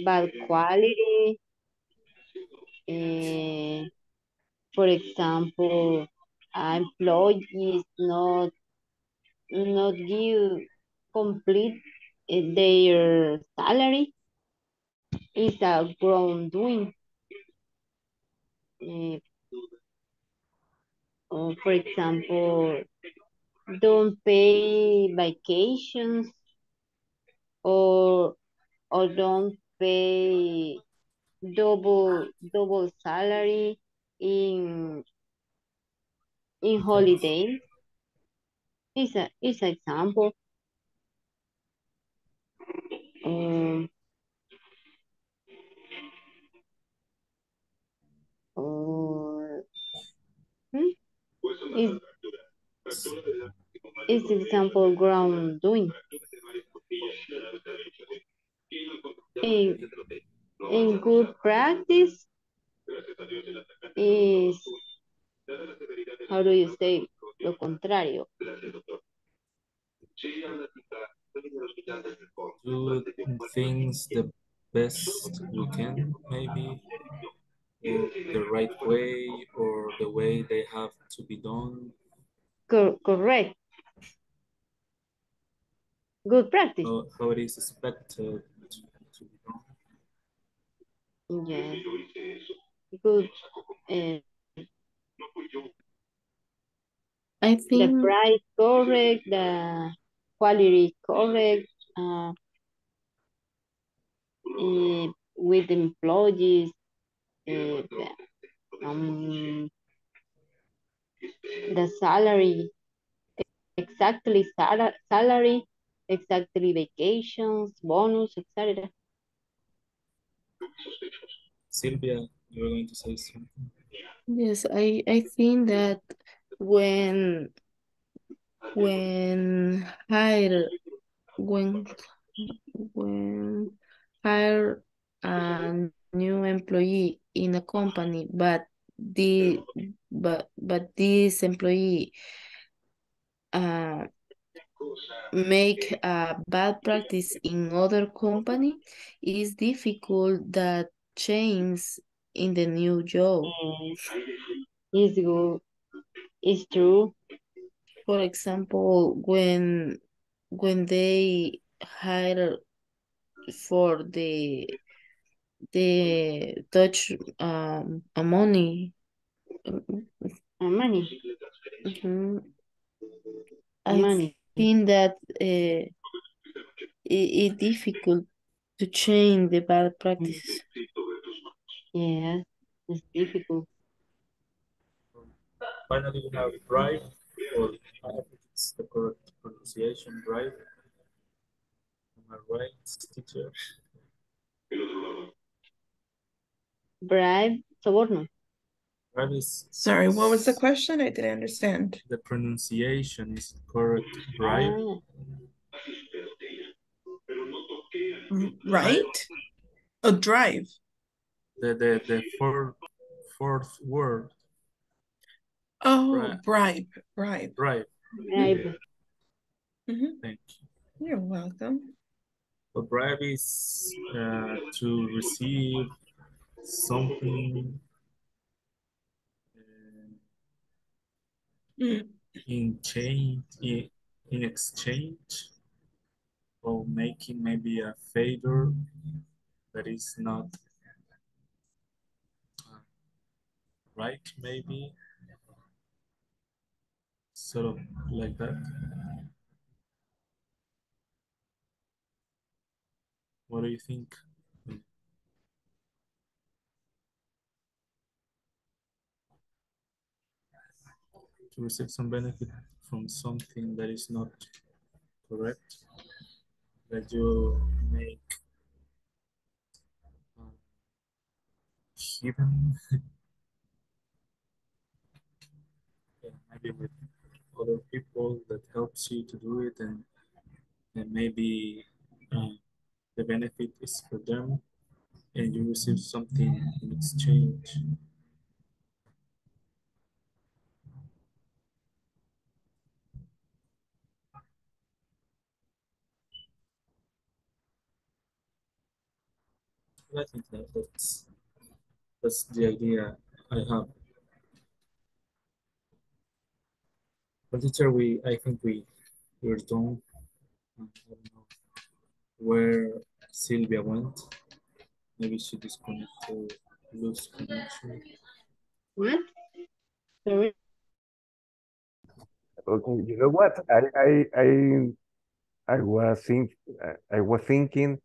Speaker 2: bad quality. eh, for example, employees not not give complete their salary is a wrongdoing. Eh, or for example, don't pay vacations or or don't pay double double salary in in holidays. Is a is an example or hmm, is is example ground doing in in good practice is how do you say lo contrario
Speaker 3: Do things the best we can, maybe, the right way, or the way they have to be done.
Speaker 2: Cor- correct good practice
Speaker 3: How, how it is expected to, to be done.
Speaker 2: yes good uh,
Speaker 5: I think
Speaker 2: the
Speaker 5: think
Speaker 2: price correct, the quality correct, uh, eh, with employees, the, um, the salary, exactly sal- salary, exactly vacations, bonus, etc.
Speaker 3: Sylvia, you were going to say something?
Speaker 5: yes, I I think that when when hire when when hire a new employee in a company, but the but but this employee uh make a bad practice in other company, it is difficult that change in the new job.
Speaker 2: Is good, is true.
Speaker 5: For example, when when they hire for the the touch um a money
Speaker 2: money,
Speaker 5: mhm, I
Speaker 2: money.
Speaker 5: think that uh, it, it difficult to change the bad practices.
Speaker 2: Yes, it's difficult.
Speaker 3: Finally, we have bribe, or I think it's the correct pronunciation, bribe. Am I right, teacher?
Speaker 2: Bribe, soborno.
Speaker 3: Bribe is,
Speaker 1: Sorry, what was the question? I didn't understand.
Speaker 3: the pronunciation is correct, bribe.
Speaker 2: Ah,
Speaker 1: Right? A drive.
Speaker 3: The, the, the fourth, fourth word,
Speaker 1: Oh,
Speaker 3: Right.
Speaker 1: bribe, bribe.
Speaker 3: bribe,
Speaker 2: bribe.
Speaker 1: Mhm.
Speaker 3: thank you.
Speaker 1: You're welcome.
Speaker 3: A bribe is uh, to receive something um,
Speaker 1: Mm.
Speaker 3: in change in, in exchange or making maybe a favor that is not uh, right maybe sort of like that. What do you think? To receive some benefit from something that is not correct that you make uh, yeah, maybe with other people that helps you to do it and and maybe uh, the benefit is for them and you receive something in exchange I think that that's that's the idea I have. But teacher, we I think we we're done. I don't know where Sylvia went. Maybe she disconnected or lose connection.
Speaker 2: What? Sorry.
Speaker 4: Okay, you know what? I I I I was think I was thinking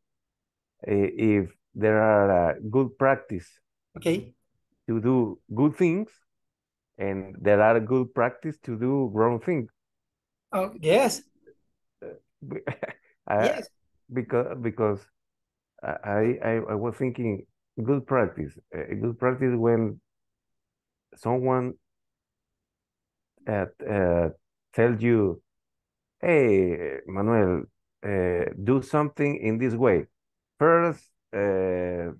Speaker 4: uh, if there are uh, good practice
Speaker 6: Okay.
Speaker 4: to do good things, and there are good practice to do wrong things.
Speaker 6: Oh, yes.
Speaker 4: I-
Speaker 6: Yes.
Speaker 4: because because I, I I was thinking good practice. A good practice when someone at uh, tells you, "Hey, Manuel, uh, do something in this way. First, uh,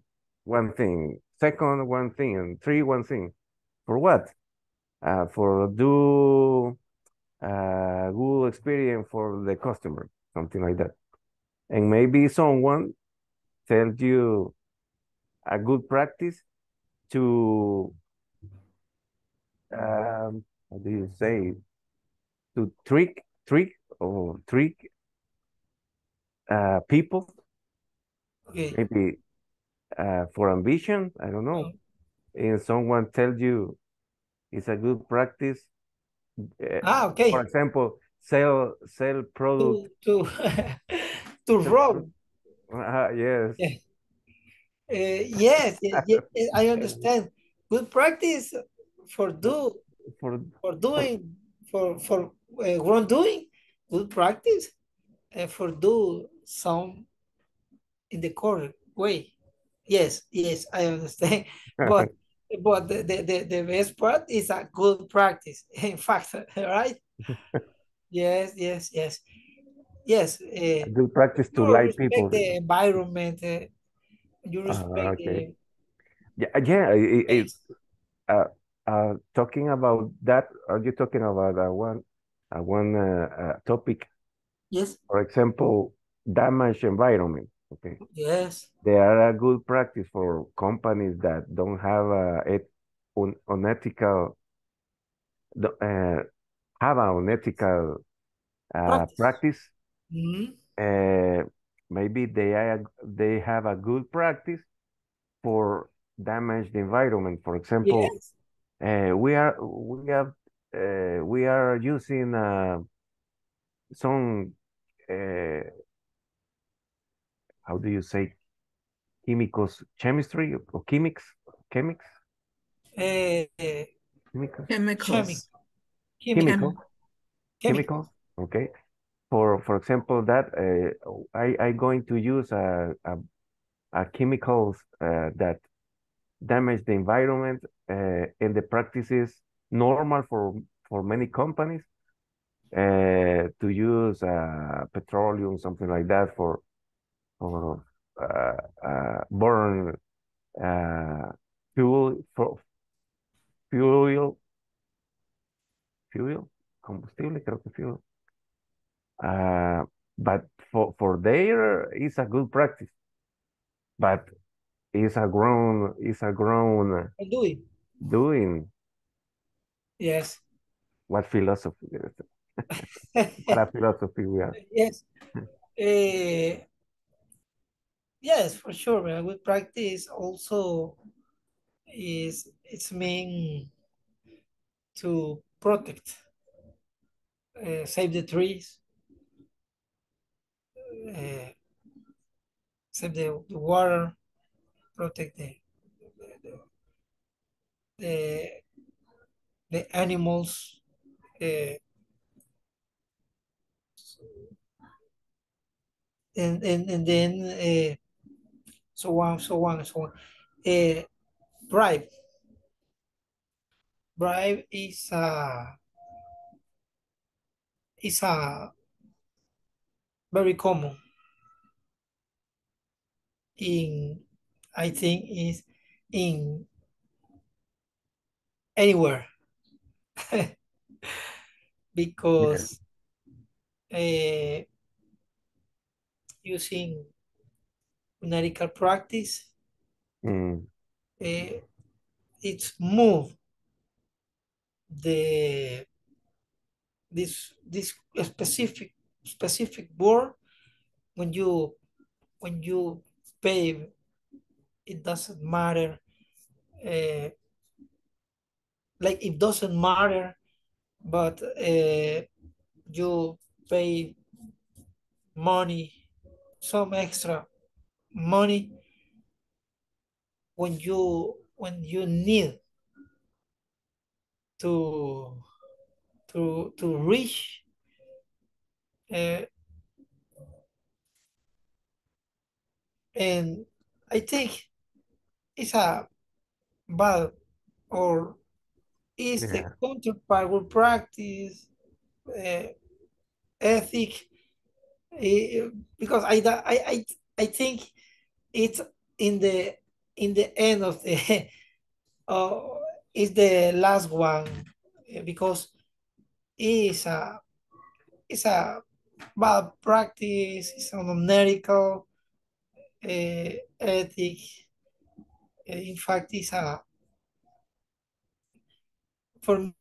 Speaker 4: one thing. Second, one thing, and three, one thing. For what? Uh, for do uh, good experience for the customer, something like that. And maybe someone tells you a good practice to um, how do you say to trick trick or trick uh, people
Speaker 6: Okay.
Speaker 4: maybe uh, for ambition I don't know and someone tells you it's a good practice uh,
Speaker 6: Ah, okay.
Speaker 4: for example sell sell product
Speaker 6: To to to rob.
Speaker 4: uh, yes
Speaker 6: Yeah. Uh, yes, yes, yes, yes, I understand. Good practice for do
Speaker 4: for
Speaker 6: for doing for for uh, wrongdoing. Good practice uh, for do some in the correct way. Yes, yes, I understand. But but the, the, the, the best part is a good practice. In fact, right? Yes, yes, yes. Yes. Uh,
Speaker 4: good practice to
Speaker 6: respect
Speaker 4: people
Speaker 6: the environment. Uh, you
Speaker 4: Ah,
Speaker 6: respect
Speaker 4: okay.
Speaker 6: the
Speaker 4: Yeah, yeah. It, it, uh, uh, talking about that, are you talking about uh, one, uh, one uh, uh, topic?
Speaker 6: Yes,
Speaker 4: For example, damage environment. Okay,
Speaker 6: yes,
Speaker 4: they are a good practice for companies that don't have a et un, unethical, uh, have an unethical uh,
Speaker 6: practice.
Speaker 4: practice.
Speaker 6: Mhm.
Speaker 4: Uh, maybe they are they have a good practice for damage the environment. For example,
Speaker 6: Yes,
Speaker 4: Uh, we are we have uh, we are using uh, some uh, how do you say chemicals chemistry or chemics chemics?
Speaker 6: Uh,
Speaker 4: chemicals.
Speaker 1: Chemicals.
Speaker 6: chemical,
Speaker 4: chemical
Speaker 6: chemical,
Speaker 4: chemicals okay. For for example that uh, I I going to use a a, a chemicals uh, that damage the environment uh, and the practices normal for for many companies uh, to use uh, petroleum, something like that, for for uh, uh, burn uh, fuel for fuel fuel combustible, creo que fuel. Uh, but for for there it's a good practice, but it's a grown it's a grown
Speaker 6: I do it.
Speaker 4: doing.
Speaker 6: Yes,
Speaker 4: what philosophy what philosophy we are.
Speaker 6: Yes. Uh, yes, for sure. A good practice also is it's mean to protect, uh, save the trees, uh, save the, the water, protect the the, the, the animals. Uh, and, and, and then uh, so on, so on, so on. Uh, bribe. Bribe is a is a very common in I think is in anywhere because uh, using medical practice
Speaker 4: Mm,
Speaker 6: uh, it's move the this this specific specific word when you when you pay it doesn't matter uh, like it doesn't matter but uh, you pay money some extra money when you when you need to to to reach uh, and I think it's a bad or is the counterpart with practice uh, ethic eh, because I, I I I think it's in the in the end of the uh, is the last one eh, because it's a it's a bad practice it's an unethical uh, ethic. Eh, in fact it's a for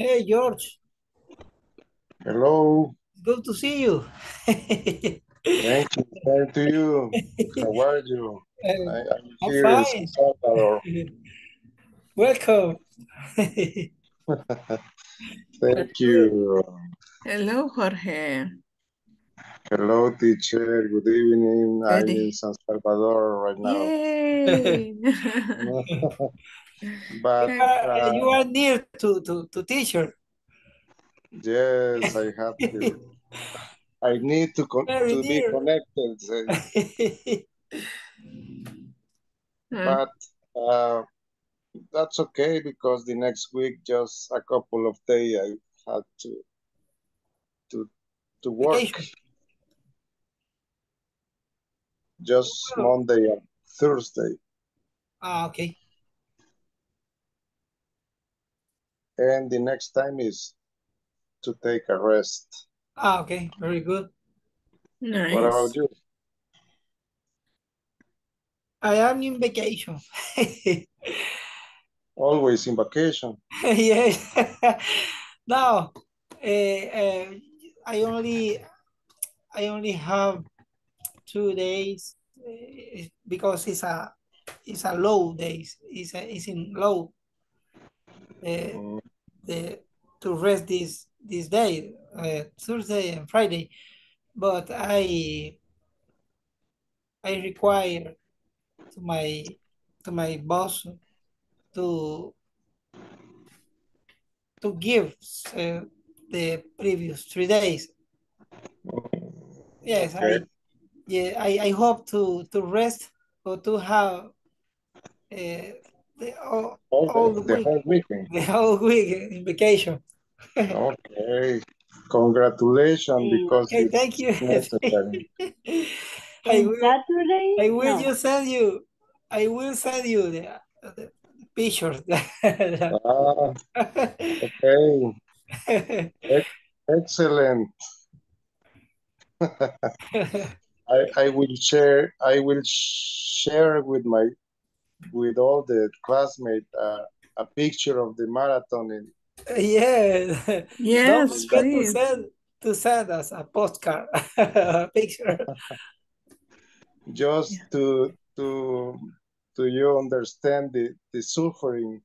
Speaker 6: hey George
Speaker 8: Hello,
Speaker 6: good to see you
Speaker 8: thank you, thank to you. How are you? I,
Speaker 6: Uh,
Speaker 8: I'm
Speaker 6: I'm
Speaker 8: here in
Speaker 6: fine.
Speaker 8: Salvador.
Speaker 6: Welcome.
Speaker 8: Thank you.
Speaker 1: Hello, Jorge.
Speaker 8: Hello, teacher. Good evening. I'm in San Salvador right now.
Speaker 1: Yay!
Speaker 8: But
Speaker 6: you, are,
Speaker 8: uh,
Speaker 6: you are near to, to, to teacher.
Speaker 8: yes, I have to. I need to con
Speaker 6: Very
Speaker 8: to be connected. But uh, that's okay because the next week, just a couple of days, I had to to to work.
Speaker 6: Vacation.
Speaker 8: Just
Speaker 6: Well,
Speaker 8: Monday and Thursday.
Speaker 6: ah, okay.
Speaker 8: And the next time is to take a rest.
Speaker 6: Ah, okay. Very good. Nice.
Speaker 8: What about you?
Speaker 6: I am in vacation.
Speaker 8: Always in vacation.
Speaker 6: yes. now, uh, uh, I only I only have two days uh, because it's a it's a low days. It's a, it's in low. Uh, the to rest this this day, uh, Thursday and Friday, but I I require to my to my boss to to give uh, the previous three days. Yes,
Speaker 8: Okay.
Speaker 6: I yeah I, I hope to to rest or to have uh, the all,
Speaker 8: All
Speaker 6: all
Speaker 8: the,
Speaker 6: the
Speaker 8: the
Speaker 6: week
Speaker 8: whole weekend.
Speaker 6: the whole week in vacation.
Speaker 8: Okay. Congratulations because
Speaker 6: Okay, thank you. I will
Speaker 2: Saturday?
Speaker 6: I will
Speaker 2: No.
Speaker 6: just send you I will send you the, the pictures.
Speaker 8: Ah, okay. Ex- Excellent. I, I will share I will share with my with all the classmates uh, a picture of the marathon in,
Speaker 6: yes. Don't
Speaker 1: Yes,
Speaker 6: to
Speaker 1: please.
Speaker 6: send to send us a postcard a picture.
Speaker 8: just
Speaker 1: Yeah.
Speaker 8: to to to you understand the, the suffering.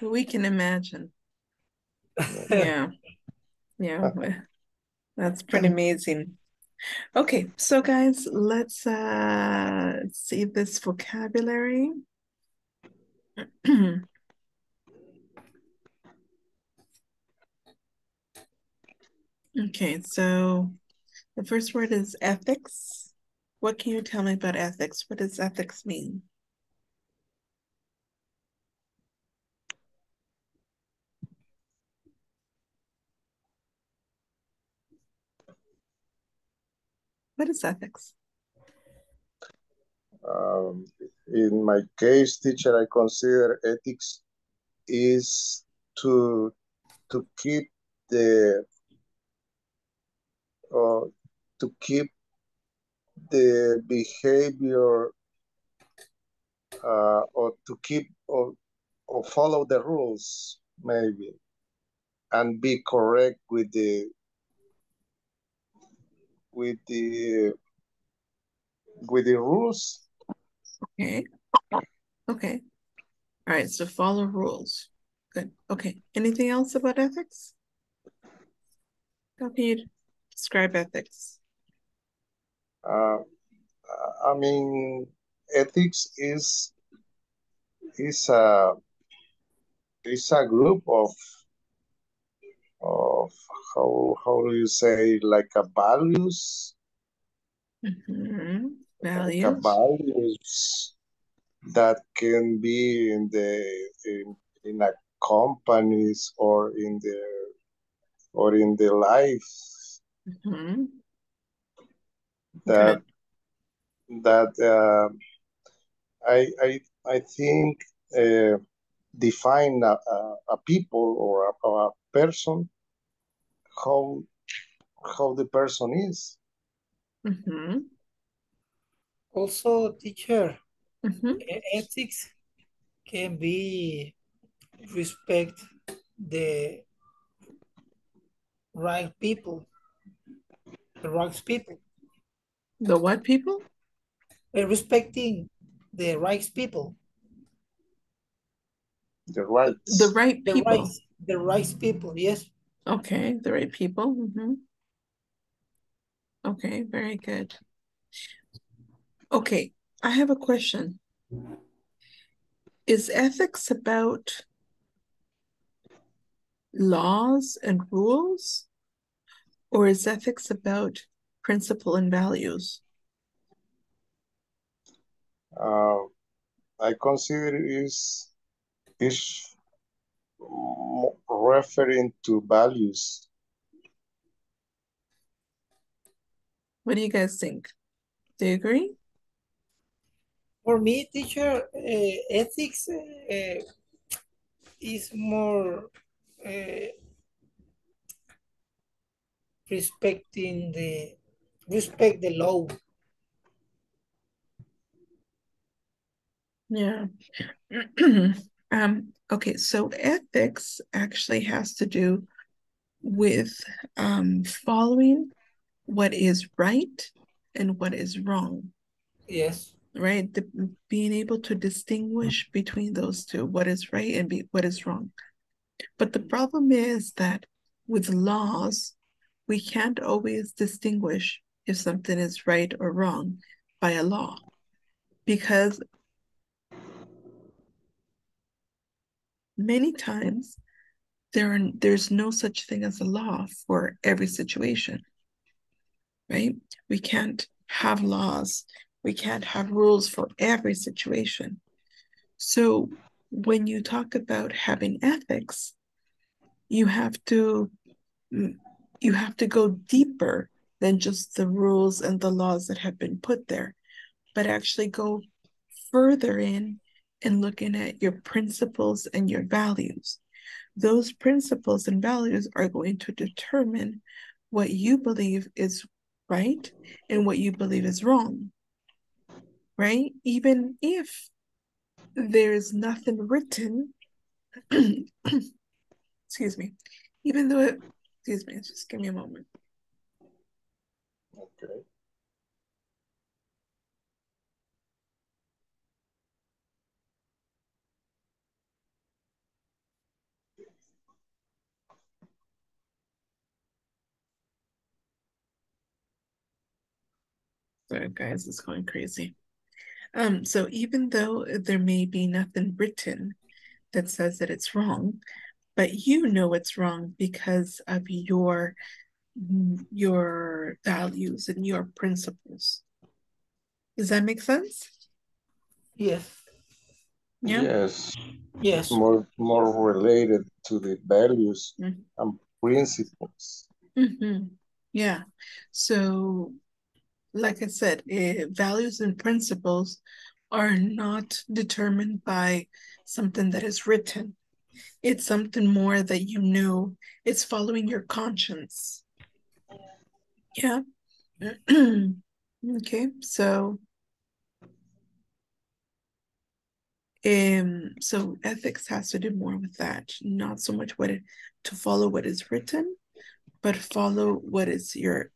Speaker 1: We can imagine. Yeah. Yeah. That's pretty amazing. Okay, so guys, let's uh see this vocabulary. Okay, so the first word is ethics. What can you tell me about ethics? What does ethics mean? What is ethics?
Speaker 8: Um, in my case, teacher, I consider ethics is to to keep the uh, to keep the behavior uh, or to keep or, or follow the rules maybe and be correct with the with the with the rules
Speaker 1: Okay. Okay. All right, so follow rules. Good. Okay. Anything else about ethics? How can you describe ethics?
Speaker 8: uh, I mean ethics is is a is a group of of how how do you say like a values
Speaker 1: hmm
Speaker 8: like a
Speaker 1: Values.
Speaker 8: values that can be in the in, in a companies or in the or in the life
Speaker 1: hmm
Speaker 8: that
Speaker 1: Good.
Speaker 8: that uh, I I I think uh, define a, a, a people or a, a person how how the person is.
Speaker 1: hmm
Speaker 6: Also, teacher,
Speaker 1: hmm
Speaker 6: e- ethics can be respect the right people, the right people,
Speaker 1: The what people?
Speaker 6: Uh, respecting the right people,
Speaker 8: The
Speaker 1: The
Speaker 8: rights.
Speaker 1: right
Speaker 6: the
Speaker 1: people.
Speaker 6: right, the right people. Yes.
Speaker 1: Okay, the right people. hmm Okay, very good. Okay, I have a question. Is ethics about laws and rules? Or is ethics about principle and values?
Speaker 8: Uh, I consider is is referring to values.
Speaker 1: What do you guys think? Do you agree?
Speaker 6: For me, teacher, uh, ethics uh, is more uh, respecting the respect the law.
Speaker 1: Yeah. Um, okay, so ethics actually has to do with um following what is right and what is wrong,
Speaker 6: Yes.
Speaker 1: right? The, being able to distinguish between those two, what is right and be, what is wrong. But the problem is that with laws, we can't always distinguish if something is right or wrong by a law because many times there are, there's no such thing as a law for every situation, right? We can't have laws, we can't have rules for every situation. So when you talk about having ethics, you have to mm, you have to go deeper than just the rules and the laws that have been put there, but actually go further in and looking at your principles and your values. Those principles and values are going to determine what you believe is right and what you believe is wrong. Right? Even if there's nothing written, excuse me, even though it, excuse me, just give me a moment.
Speaker 8: Okay.
Speaker 1: Sorry, guys, it's going crazy. Um, so even though there may be nothing written that says that it's wrong, but you know it's wrong because of your your values and your principles. Does that make sense?
Speaker 6: Yes.
Speaker 1: Yeah.
Speaker 8: Yes.
Speaker 6: Yes.
Speaker 8: More more related to the values
Speaker 1: Mhm.
Speaker 8: and principles.
Speaker 1: hmm Yeah. So, like I said, eh, values and principles are not determined by something that is written. It's something more that you know. It's following your conscience. Yeah. okay. So, um, so ethics has to do more with that, not so much what it to follow what is written, but follow what is your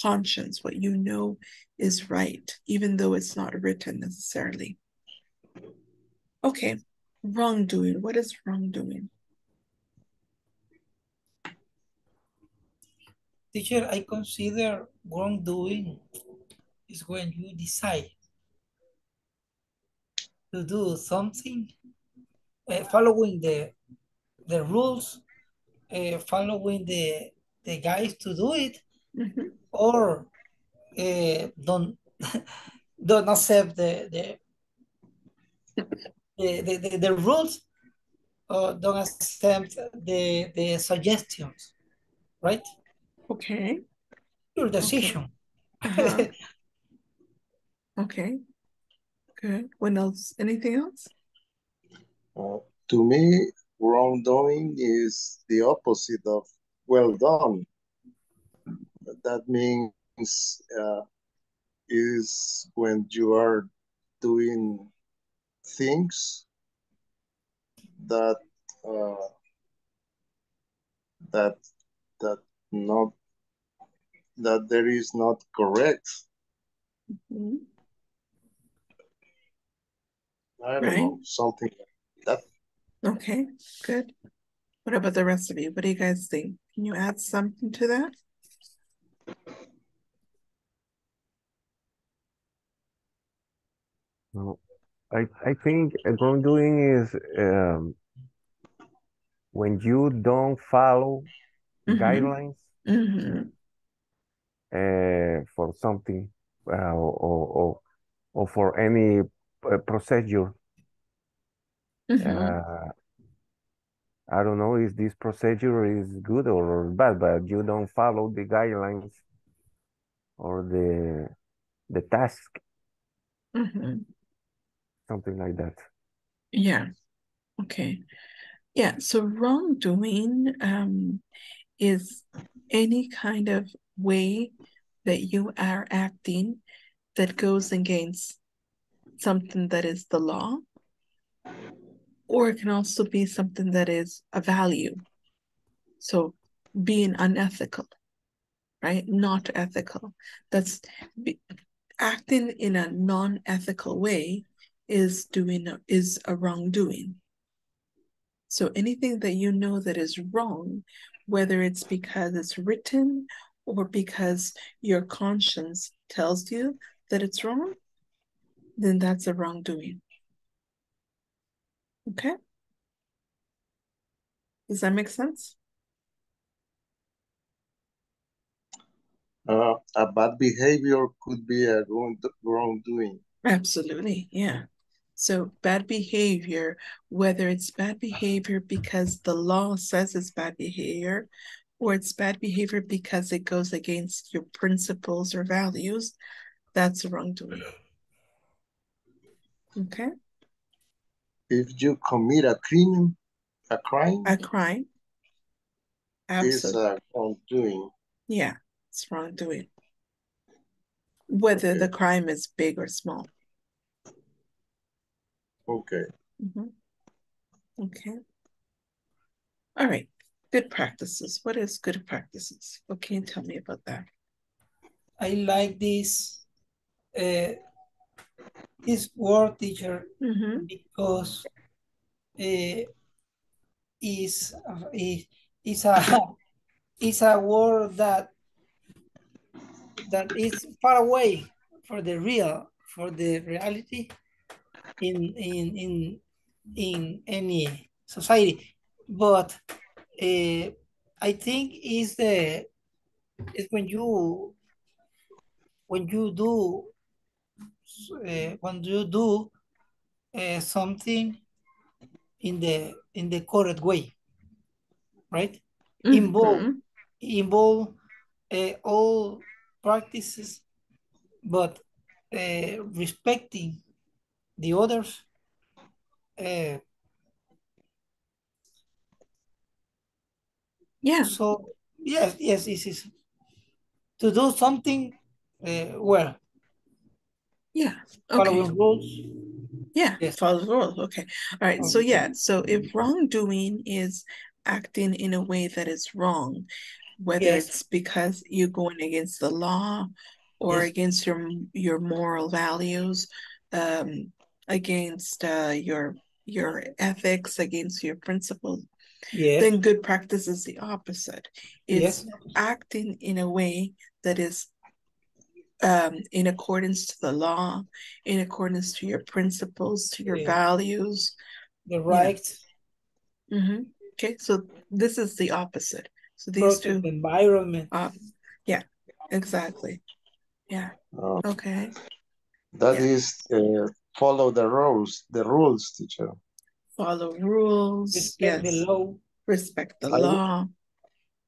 Speaker 1: conscience, what you know is right, even though it's not written necessarily. Okay, wrongdoing. What is wrongdoing?
Speaker 6: Teacher, I consider wrongdoing is when you decide to do something uh, following the the rules, uh, following the the guys to do it,
Speaker 1: Mhm.
Speaker 6: Or uh, don't don't accept the the the, the, the, the rules or don't accept the the suggestions, right?
Speaker 1: Okay.
Speaker 6: Your decision.
Speaker 1: Uh-huh. Okay. Good. What else? Anything else?
Speaker 8: Uh, to me, wrongdoing is the opposite of well done. That means uh, is when you are doing things that uh, that that not that there is not correct.
Speaker 1: Mhm.
Speaker 8: I don't
Speaker 1: Right.
Speaker 8: know something like that.
Speaker 1: Okay, good. What about the rest of you? What do you guys think? Can you add something to that?
Speaker 4: No, I I think wrongdoing is um, when you don't follow
Speaker 1: Mhm.
Speaker 4: guidelines
Speaker 1: Mm-hmm.
Speaker 4: uh, for something uh, or, or or for any uh, procedure.
Speaker 1: Mm-hmm.
Speaker 4: Uh, I don't know if this procedure is good or bad, but you don't follow the guidelines or the the task,
Speaker 1: Mm-hmm.
Speaker 4: Something like that.
Speaker 1: Yeah. Okay. Yeah. So wrongdoing um is any kind of way that you are acting that goes against something that is the law, or it can also be something that is a value. So being unethical, right? Not ethical. That's be, acting in a non-ethical way is doing is a wrongdoing. So anything that you know that is wrong, whether it's because it's written or because your conscience tells you that it's wrong, then that's a wrongdoing. Okay? Does that make sense?
Speaker 8: Uh, a bad behavior could be a wrong, wrongdoing.
Speaker 1: Absolutely, yeah. So bad behavior, whether it's bad behavior because the law says it's bad behavior, or it's bad behavior because it goes against your principles or values, that's wrongdoing. Okay,
Speaker 8: If you commit a crime, a crime
Speaker 1: a crime.
Speaker 8: is
Speaker 1: Absolutely,
Speaker 8: a wrongdoing.
Speaker 1: yeah, it's wrongdoing. Whether
Speaker 8: Okay.
Speaker 1: the crime is big or small.
Speaker 8: Okay.
Speaker 1: Mhm. Okay. All right, good practices. What is good practices? What can you tell me about that?
Speaker 6: I like this uh, this word teacher
Speaker 1: Mm-hmm.
Speaker 6: because uh, is uh, is is a is a word that that is far away for the real for the reality in in in in any society but uh, I think is the is when you when you do uh, when you do uh, something in the in the correct way right involve
Speaker 1: Mhm.
Speaker 6: involve uh, all practices but uh, respecting the others uh,
Speaker 1: Yeah,
Speaker 6: so yes yes this is to do something uh, well
Speaker 1: yeah, okay.
Speaker 6: following rules
Speaker 1: Yeah,
Speaker 6: Yes.
Speaker 1: follow the rules. Okay. All right. So yeah, so if wrongdoing is acting in a way that is wrong, whether
Speaker 6: Yes.
Speaker 1: it's because you're going against the law or
Speaker 6: Yes.
Speaker 1: against your your moral values, um, against uh your your ethics, against your principles,
Speaker 6: yes
Speaker 1: then good practice is the opposite. It's
Speaker 6: yes
Speaker 1: acting in a way that is um, in accordance to the law, in accordance to your principles, to your
Speaker 6: Yeah.
Speaker 1: values.
Speaker 6: the right
Speaker 1: hmm Okay, so this is the opposite. So these
Speaker 6: protect
Speaker 1: two,
Speaker 6: the environment
Speaker 1: uh, yeah, exactly. Yeah,
Speaker 8: Uh,
Speaker 1: okay.
Speaker 8: that
Speaker 1: Yeah.
Speaker 8: is uh, follow the rules, the rules, teacher.
Speaker 1: Follow rules.
Speaker 6: respect the law
Speaker 1: Respect the
Speaker 8: I-
Speaker 1: law.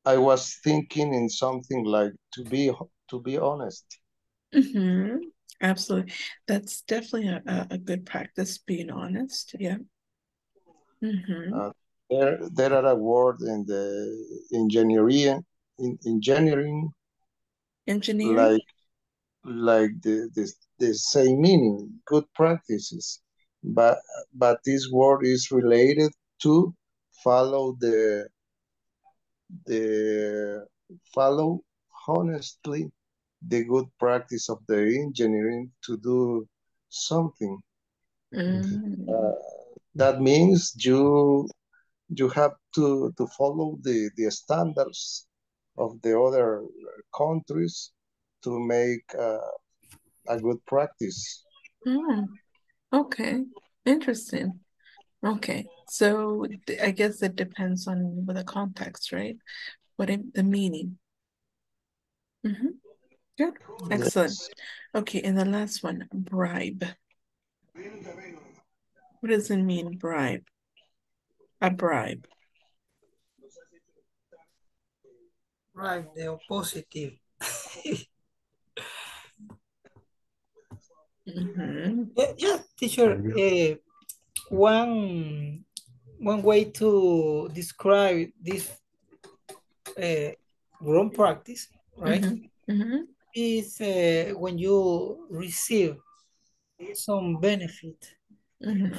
Speaker 8: I was thinking in something like to be to be honest.
Speaker 1: hmm Absolutely. That's definitely a, a, a good practice, being honest. Yeah. hmm
Speaker 8: Uh, there, there are a word in the engineering, in engineering,
Speaker 1: Engineering.
Speaker 8: like like the, the the same meaning, good practices, but but this word is related to follow the the follow honestly the good practice of the engineering to do something.
Speaker 1: Mm.
Speaker 8: Uh, that means you you have to to follow the the standards of the other countries to make uh, a good practice.
Speaker 1: Mm. Okay. Interesting. Okay. So I guess it depends on the context, right? What it, the meaning. Mm -hmm. Good. Excellent.
Speaker 8: Yes.
Speaker 1: Okay, and the last one, bribe. What does it mean, bribe? A bribe.
Speaker 6: right the positive
Speaker 1: hmm
Speaker 6: yeah, yeah teacher uh, one one way to describe this uh, wrong practice right
Speaker 1: hmm
Speaker 6: is uh, when you receive some benefit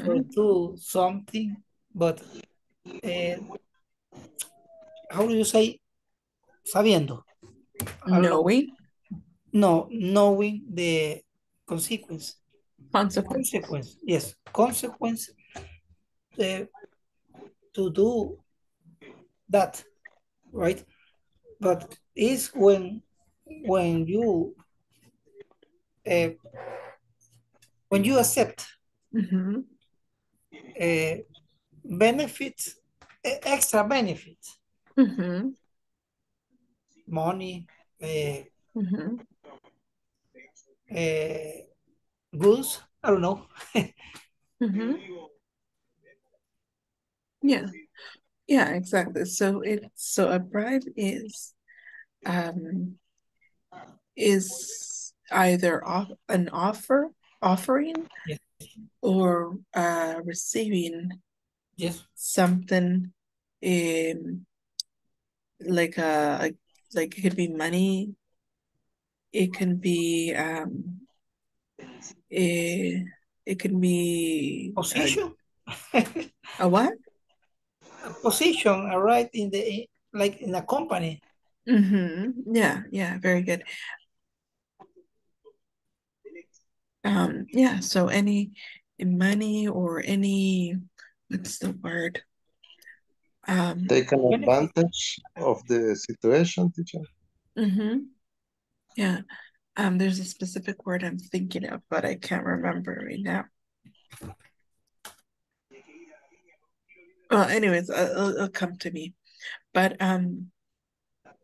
Speaker 6: for
Speaker 1: hmm
Speaker 6: do something, but uh, how do you say sabiendo?
Speaker 1: Knowing.
Speaker 6: No, knowing the consequence.
Speaker 1: consequences.
Speaker 6: Consequence, yes, consequence uh, to do that, right? But is when when you uh, when you accept
Speaker 1: hmm
Speaker 6: uh, benefits e- extra benefits,
Speaker 1: Mm-hmm.
Speaker 6: money, uh,
Speaker 1: Mm-hmm.
Speaker 6: Uh, goods. I don't know.
Speaker 1: Mm-hmm. Yeah. Yeah, exactly. So it so a bribe is um is either off an offer offering
Speaker 6: Yes.
Speaker 1: or uh receiving
Speaker 6: Yes.
Speaker 1: something um like a, a like it could be money it can be um a, it can be a,
Speaker 6: Position.
Speaker 1: a what
Speaker 6: Position, all right, in the like in a company.
Speaker 1: mm-hmm. yeah yeah very good um yeah so any money or any what's the word um
Speaker 8: Take an advantage of the situation, teacher.
Speaker 1: mm-hmm. Yeah um there's a specific word i'm thinking of but i can't remember right now well anyways uh, it'll, it'll come to me but um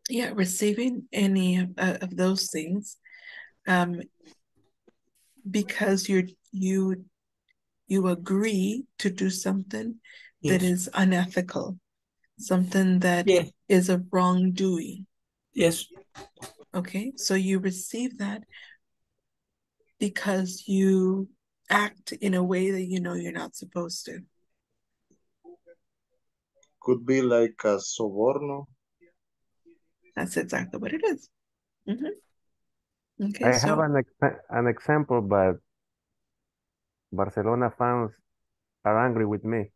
Speaker 1: yeah receiving any of, uh, of those things um because you're you you agree to do something that
Speaker 6: Yes.
Speaker 1: is unethical something that
Speaker 6: Yes.
Speaker 1: is a wrongdoing
Speaker 6: Yes.
Speaker 1: Okay so you receive that because you act in a way that you know you're not supposed to
Speaker 8: Could be like a soborno.
Speaker 1: that's exactly what it is. Mm -hmm. okay
Speaker 4: I have an ex- an example, but Barcelona fans are angry with me.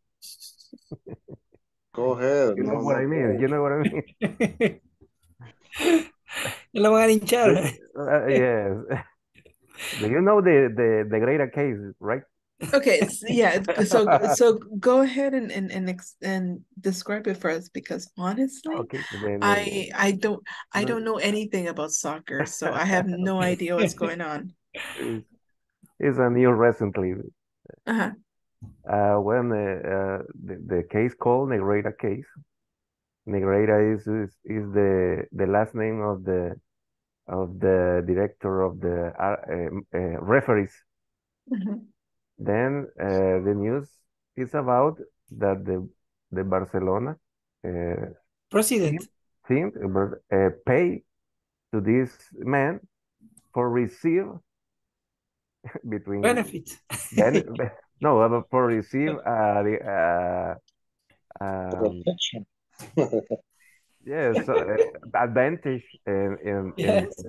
Speaker 8: Go ahead.
Speaker 4: You know
Speaker 8: no,
Speaker 4: what
Speaker 8: no
Speaker 4: I mean? You know what I mean?
Speaker 6: Ya lo van a hinchar.
Speaker 4: Uh, yes. Do you know the the the greater case, right?
Speaker 1: okay s- yeah so so go ahead and and and, and describe it for us because honestly
Speaker 4: Okay. Then,
Speaker 1: I I don't I don't know anything about soccer, so I have no idea what's going on.
Speaker 4: it's, it's a new recently.
Speaker 1: Uh-huh.
Speaker 4: Uh, when uh, uh, the, the case called Negreira case, Negreira is, is is the the last name of the of the director of the uh, um, uh, referees.
Speaker 1: Mhm.
Speaker 4: Then uh, the news is about that the the Barcelona uh,
Speaker 6: President.
Speaker 4: team uh, pay to this man for receive between
Speaker 6: Benefit.
Speaker 4: bene- be- no uh, for receive uh, the uh, um,
Speaker 8: protection.
Speaker 4: yes uh, advantage in in in,
Speaker 6: Yes.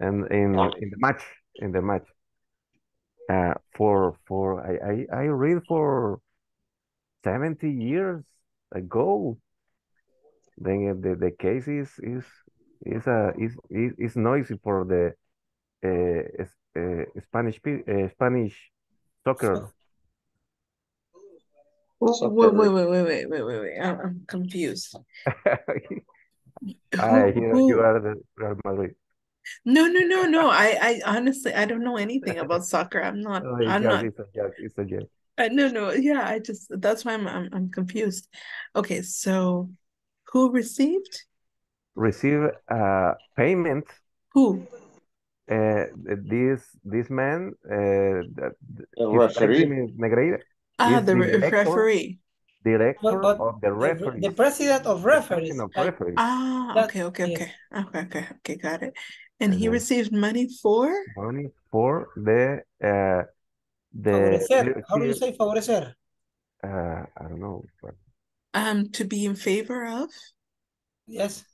Speaker 4: in in in the match in the match uh, for for I, I I read for 70 years ago then uh, the the case is is is uh, is is, is noisy for the uh, uh, Spanish uh, Spanish soccer
Speaker 1: Wait, wait, wait, wait, wait, wait, wait, wait, wait. I'm, I'm confused.
Speaker 4: I
Speaker 1: Who,
Speaker 4: hear you
Speaker 1: who?
Speaker 4: are the Real Madrid
Speaker 1: No, no, no, no. I, I honestly, I don't know anything about soccer. I'm not,
Speaker 4: oh,
Speaker 1: I'm not.
Speaker 4: it's a joke it's a joke
Speaker 1: Uh, no, no. Yeah, I just that's why I'm, I'm, I'm confused. Okay, so who received?
Speaker 4: receive uh payment
Speaker 1: Who?
Speaker 4: uh this this man uh that
Speaker 8: The referee.
Speaker 4: Negreira
Speaker 1: Ah, the
Speaker 4: the director
Speaker 1: referee.
Speaker 4: director
Speaker 6: But, but
Speaker 4: of the
Speaker 6: the, the president of referees.
Speaker 4: of referees
Speaker 1: Ah,
Speaker 6: that,
Speaker 1: okay, okay,
Speaker 6: yes.
Speaker 1: okay, okay, okay, okay, got it. And he received money for
Speaker 4: money for the uh the
Speaker 6: Favorecer. How do you say favorecer?
Speaker 4: uh I don't know but
Speaker 1: um to be in favor of
Speaker 6: Yes.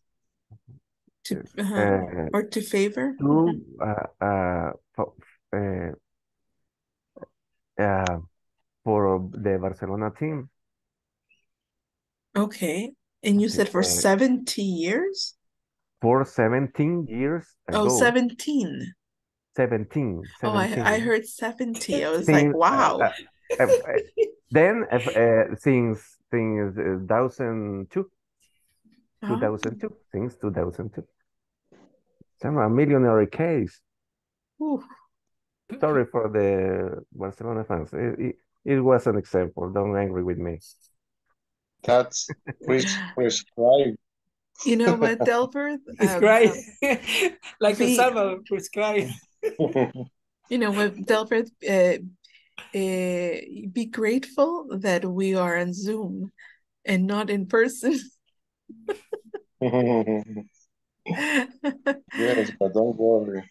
Speaker 1: to uh,
Speaker 4: uh
Speaker 1: or to favor.
Speaker 4: to uh uh fo- uh uh for the Barcelona team
Speaker 1: Okay, and you said for
Speaker 4: uh,
Speaker 1: 70 years?
Speaker 4: for 17 years
Speaker 1: Oh,
Speaker 4: ago
Speaker 1: 17.
Speaker 4: 17
Speaker 1: Oh, I I heard 70. I was like,
Speaker 4: since uh,
Speaker 1: wow.
Speaker 4: uh, uh, uh, then uh, uh, since since uh, 2002
Speaker 1: Ah,
Speaker 4: 2002 since 2002 some a millionaire case
Speaker 1: ooh.
Speaker 4: sorry for the Barcelona fans it, it, it was an example don't angry with me
Speaker 8: That's pres prescribed.
Speaker 1: You know what, Delbert? Um,
Speaker 6: Prescribe.
Speaker 1: um,
Speaker 6: like
Speaker 1: the-
Speaker 6: El Salvador, prescribe.
Speaker 1: you know what, Delbert? Uh, uh, be grateful that we are on Zoom and not in person.
Speaker 8: yes, but don't worry.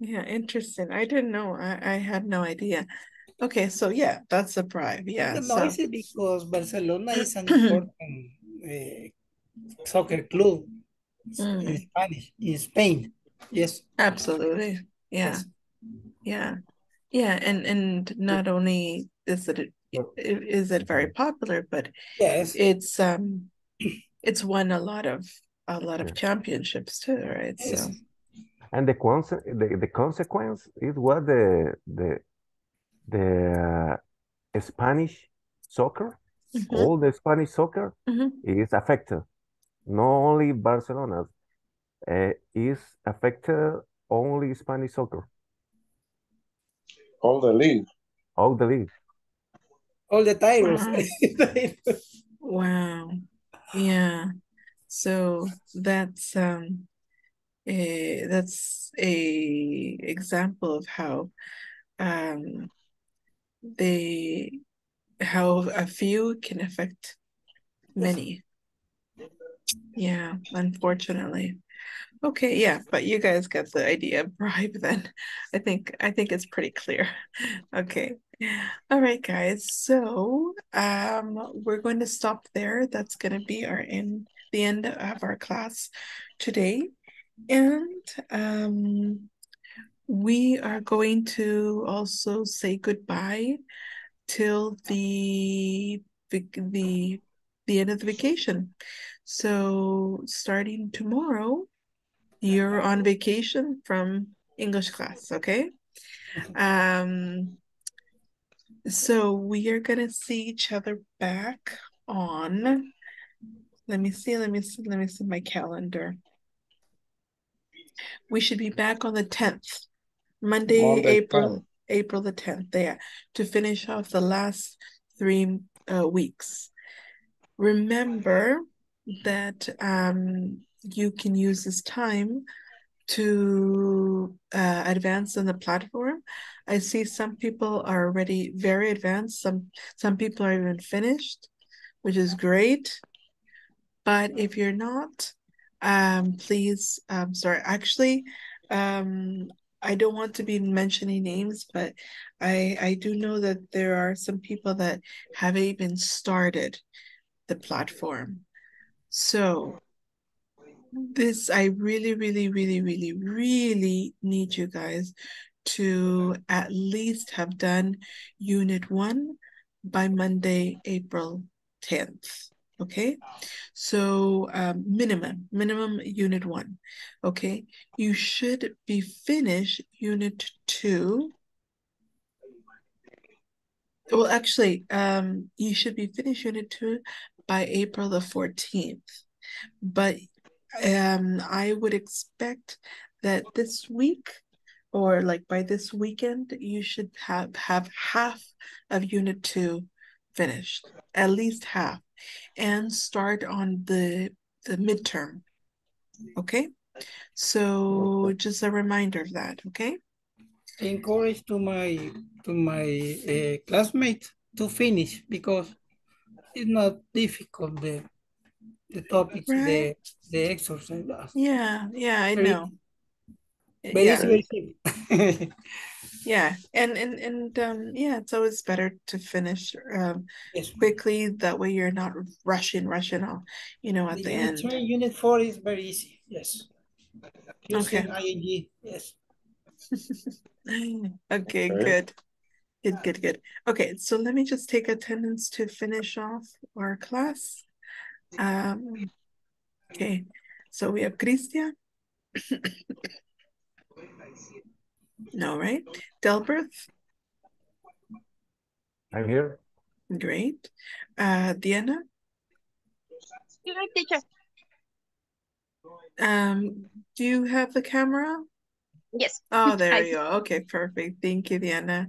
Speaker 1: Yeah, interesting. I didn't know. I, I had no idea. Okay, so yeah, that's a bribe. Yeah,
Speaker 6: The
Speaker 1: so
Speaker 6: noisy because Barcelona is an important uh, soccer club
Speaker 1: Mm.
Speaker 6: in Spanish, in Spain. Yes.
Speaker 1: absolutely. Yeah,
Speaker 6: Yes.
Speaker 1: yeah, yeah. And and not only is it i- it very popular, but
Speaker 6: Yes.
Speaker 1: it's um it's won a lot of a lot of championships too, right? So
Speaker 4: And the conse the, the consequence is what the the the uh, Spanish soccer,
Speaker 1: Mhm,
Speaker 4: all the Spanish soccer
Speaker 1: mhm.
Speaker 4: is affected. Not only Barcelona, uh, is affected only Spanish soccer,
Speaker 8: All the league.
Speaker 4: all the league.
Speaker 6: All the titles.
Speaker 1: Wow. Yeah. So that's um a that's a example of how um they how a few can affect many. Yeah, unfortunately. Okay, yeah, but you guys get the idea bribe then. I think I think it's pretty clear. Okay. All right, guys. So, um, we're going to stop there. That's going to be our end the end of our class today. And um we are going to also say goodbye till the the the end of the vacation. So starting tomorrow, you're on vacation from English class, okay? Um, so we are gonna see each other back on. Let me see, let me see, let me see my calendar. We should be back on the tenth, Monday,
Speaker 8: Monday,
Speaker 1: April, April the tenth, there, to finish off the last three uh, weeks. Remember that um you can use this time to uh, advance on the platform. I see some people are already very advanced. Some some people are even finished, which is great. But if you're not, um, please, um, sorry, actually, um, I don't want to be mentioning names, but I I do know that there are some people that haven't even started the platform. So this I really, really, really, really, really need you guys to at least have done unit one by Monday, April 10th. Okay, so um, minimum, minimum unit one. Okay, you should be finished unit two. Well, actually, um, you should be finished unit two by April the 14th. But um, I would expect that this week or like by this weekend, you should have have half of unit two finished, at least half, and start on the the midterm. Okay, so just a reminder of that. Okay.
Speaker 6: I encourage to my to my uh, classmates to finish because it's not difficult the the topics the
Speaker 1: Right.
Speaker 6: the exercise
Speaker 1: Yeah, yeah, I know.
Speaker 6: Very
Speaker 1: Yeah.
Speaker 6: easy, very simple.
Speaker 1: Yeah, and and and um yeah, it's always better to finish um
Speaker 6: yes
Speaker 1: quickly. That way you're not rushing, rushing off, you know, at
Speaker 6: the
Speaker 1: the
Speaker 6: unit
Speaker 1: end.
Speaker 6: three unit four is very easy yes using ing yes
Speaker 1: Okay,
Speaker 8: Okay.
Speaker 1: good. Good, good, good. Okay, so let me just take attendance to finish off our class. Um, okay, so we have Christian. No, right? Delbert,
Speaker 4: I'm here.
Speaker 1: great. Uh, Diana,
Speaker 9: Here, teacher.
Speaker 1: um, do you have the camera?
Speaker 9: Yes.
Speaker 1: Oh, there
Speaker 9: I
Speaker 1: you go. Okay, perfect. Thank you, Diana.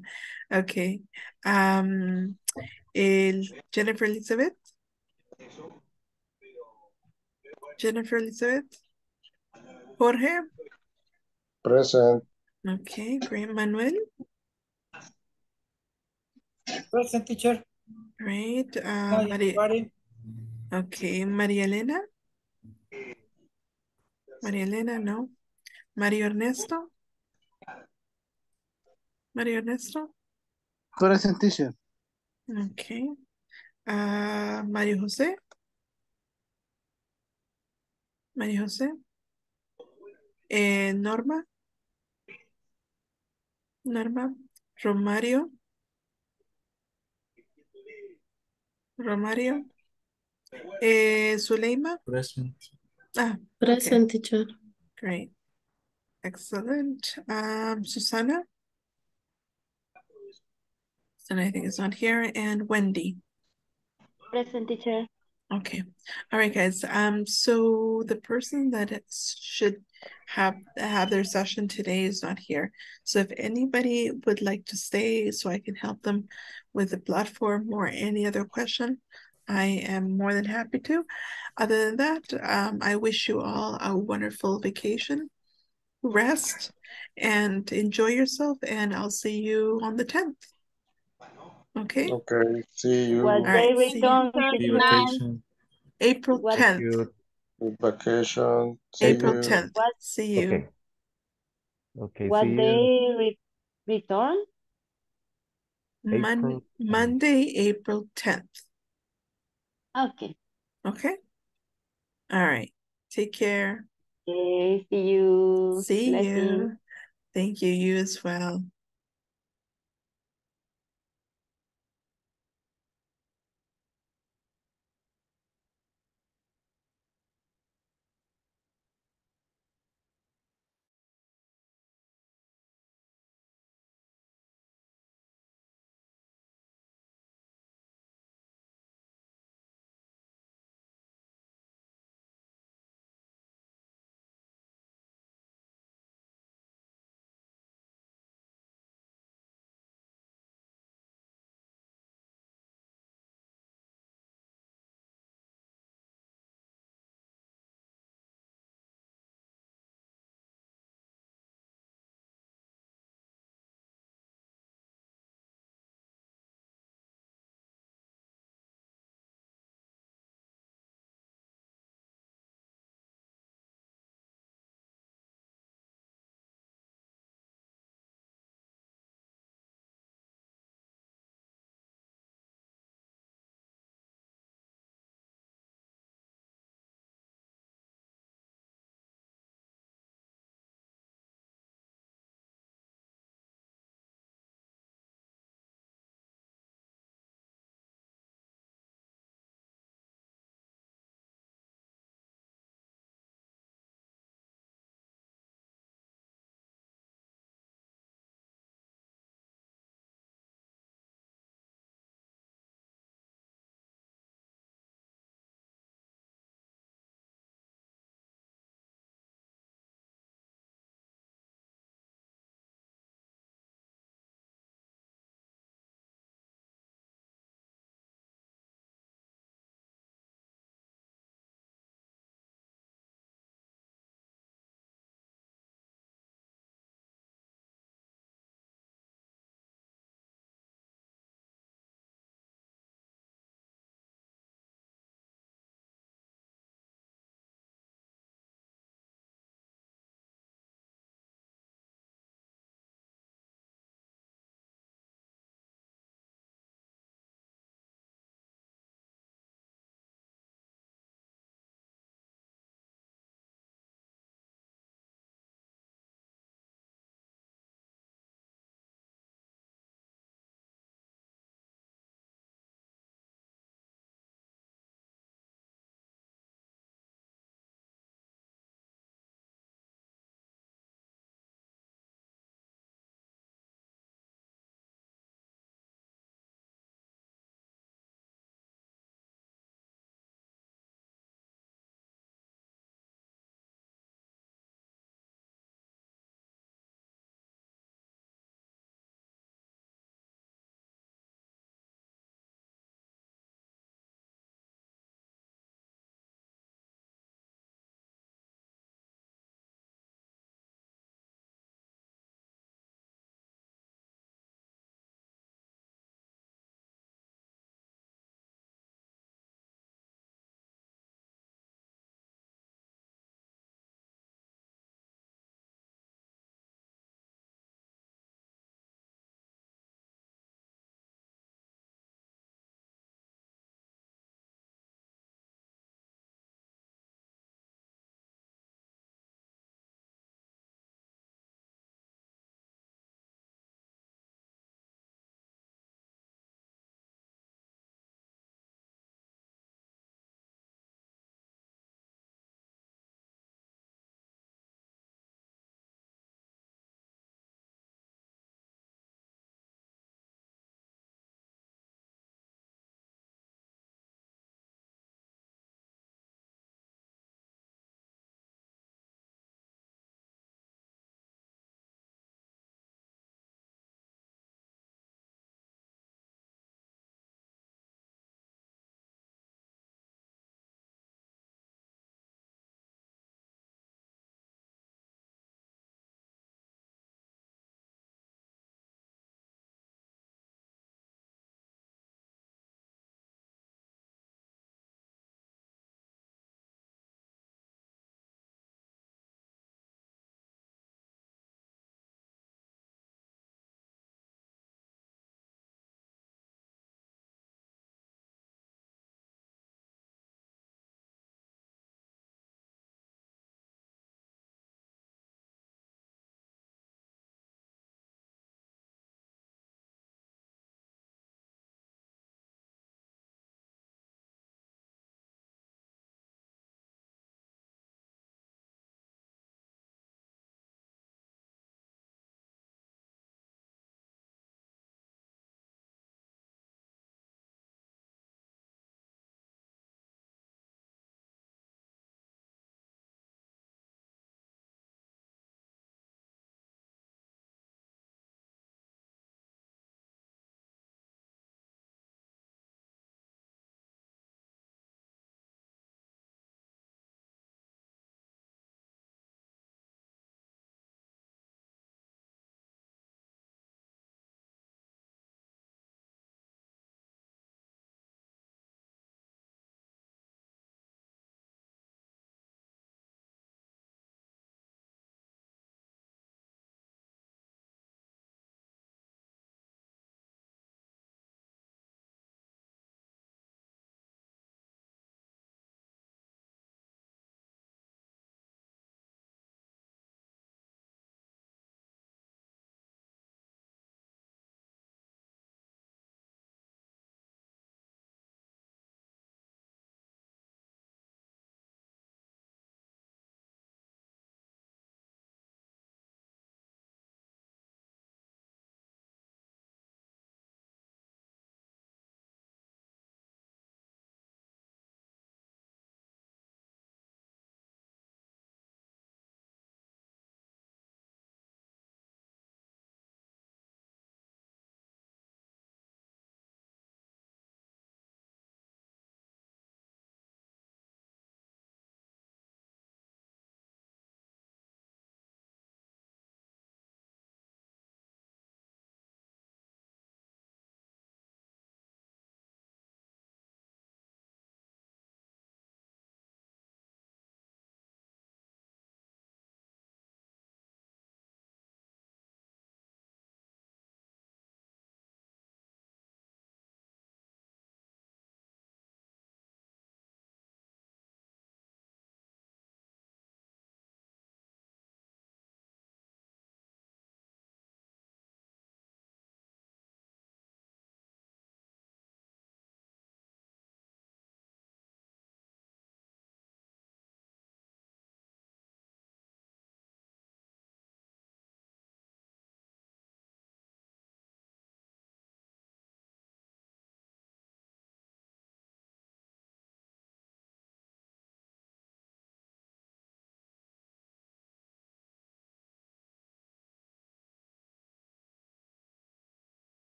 Speaker 1: Okay. Um, el Jennifer Elizabeth. Jennifer Elizabeth. Jorge.
Speaker 8: Present.
Speaker 1: Okay, great. Manuel.
Speaker 6: Present teacher.
Speaker 1: Great. Uh, Maria.
Speaker 6: Mari,
Speaker 1: Okay, María Elena. María Elena, no. Mario Ernesto. Mario Ernesto.
Speaker 7: Present teacher.
Speaker 1: Okay. Uh, Mario José. Mario José. Eh, Norma. Norma. Romario. Romario. Eh, Zuleima.
Speaker 3: Present.
Speaker 1: Ah, okay.
Speaker 5: Present teacher.
Speaker 1: Great. Excellent. Um, Susana. And I think it's not here. And Wendy.
Speaker 2: Present teacher.
Speaker 1: Okay. All right, guys. Um, so the person that should have have their session today is not here. So if anybody would like to stay so I can help them with the platform or any other question, I am more than happy to. Other than that, um, I wish you all a wonderful vacation, rest, and enjoy yourself. And I'll see you on the tenth. Okay,
Speaker 8: Okay, see you.
Speaker 2: What
Speaker 1: All right,
Speaker 2: day
Speaker 1: see you.
Speaker 2: return
Speaker 3: Happy
Speaker 2: to class?
Speaker 3: vacation.
Speaker 1: April
Speaker 2: What-
Speaker 1: tenth.
Speaker 8: Vacation. See
Speaker 1: April
Speaker 8: you.
Speaker 1: tenth.
Speaker 2: What-
Speaker 1: See you.
Speaker 4: okay. Okay,
Speaker 2: What
Speaker 4: see you.
Speaker 2: day re- return?
Speaker 1: Mon-
Speaker 4: April 10th.
Speaker 1: Monday, April tenth.
Speaker 2: Okay.
Speaker 1: Okay. All right. Take care.
Speaker 2: Okay, see you.
Speaker 1: See
Speaker 2: Blessings.
Speaker 1: you. Thank you. You as well.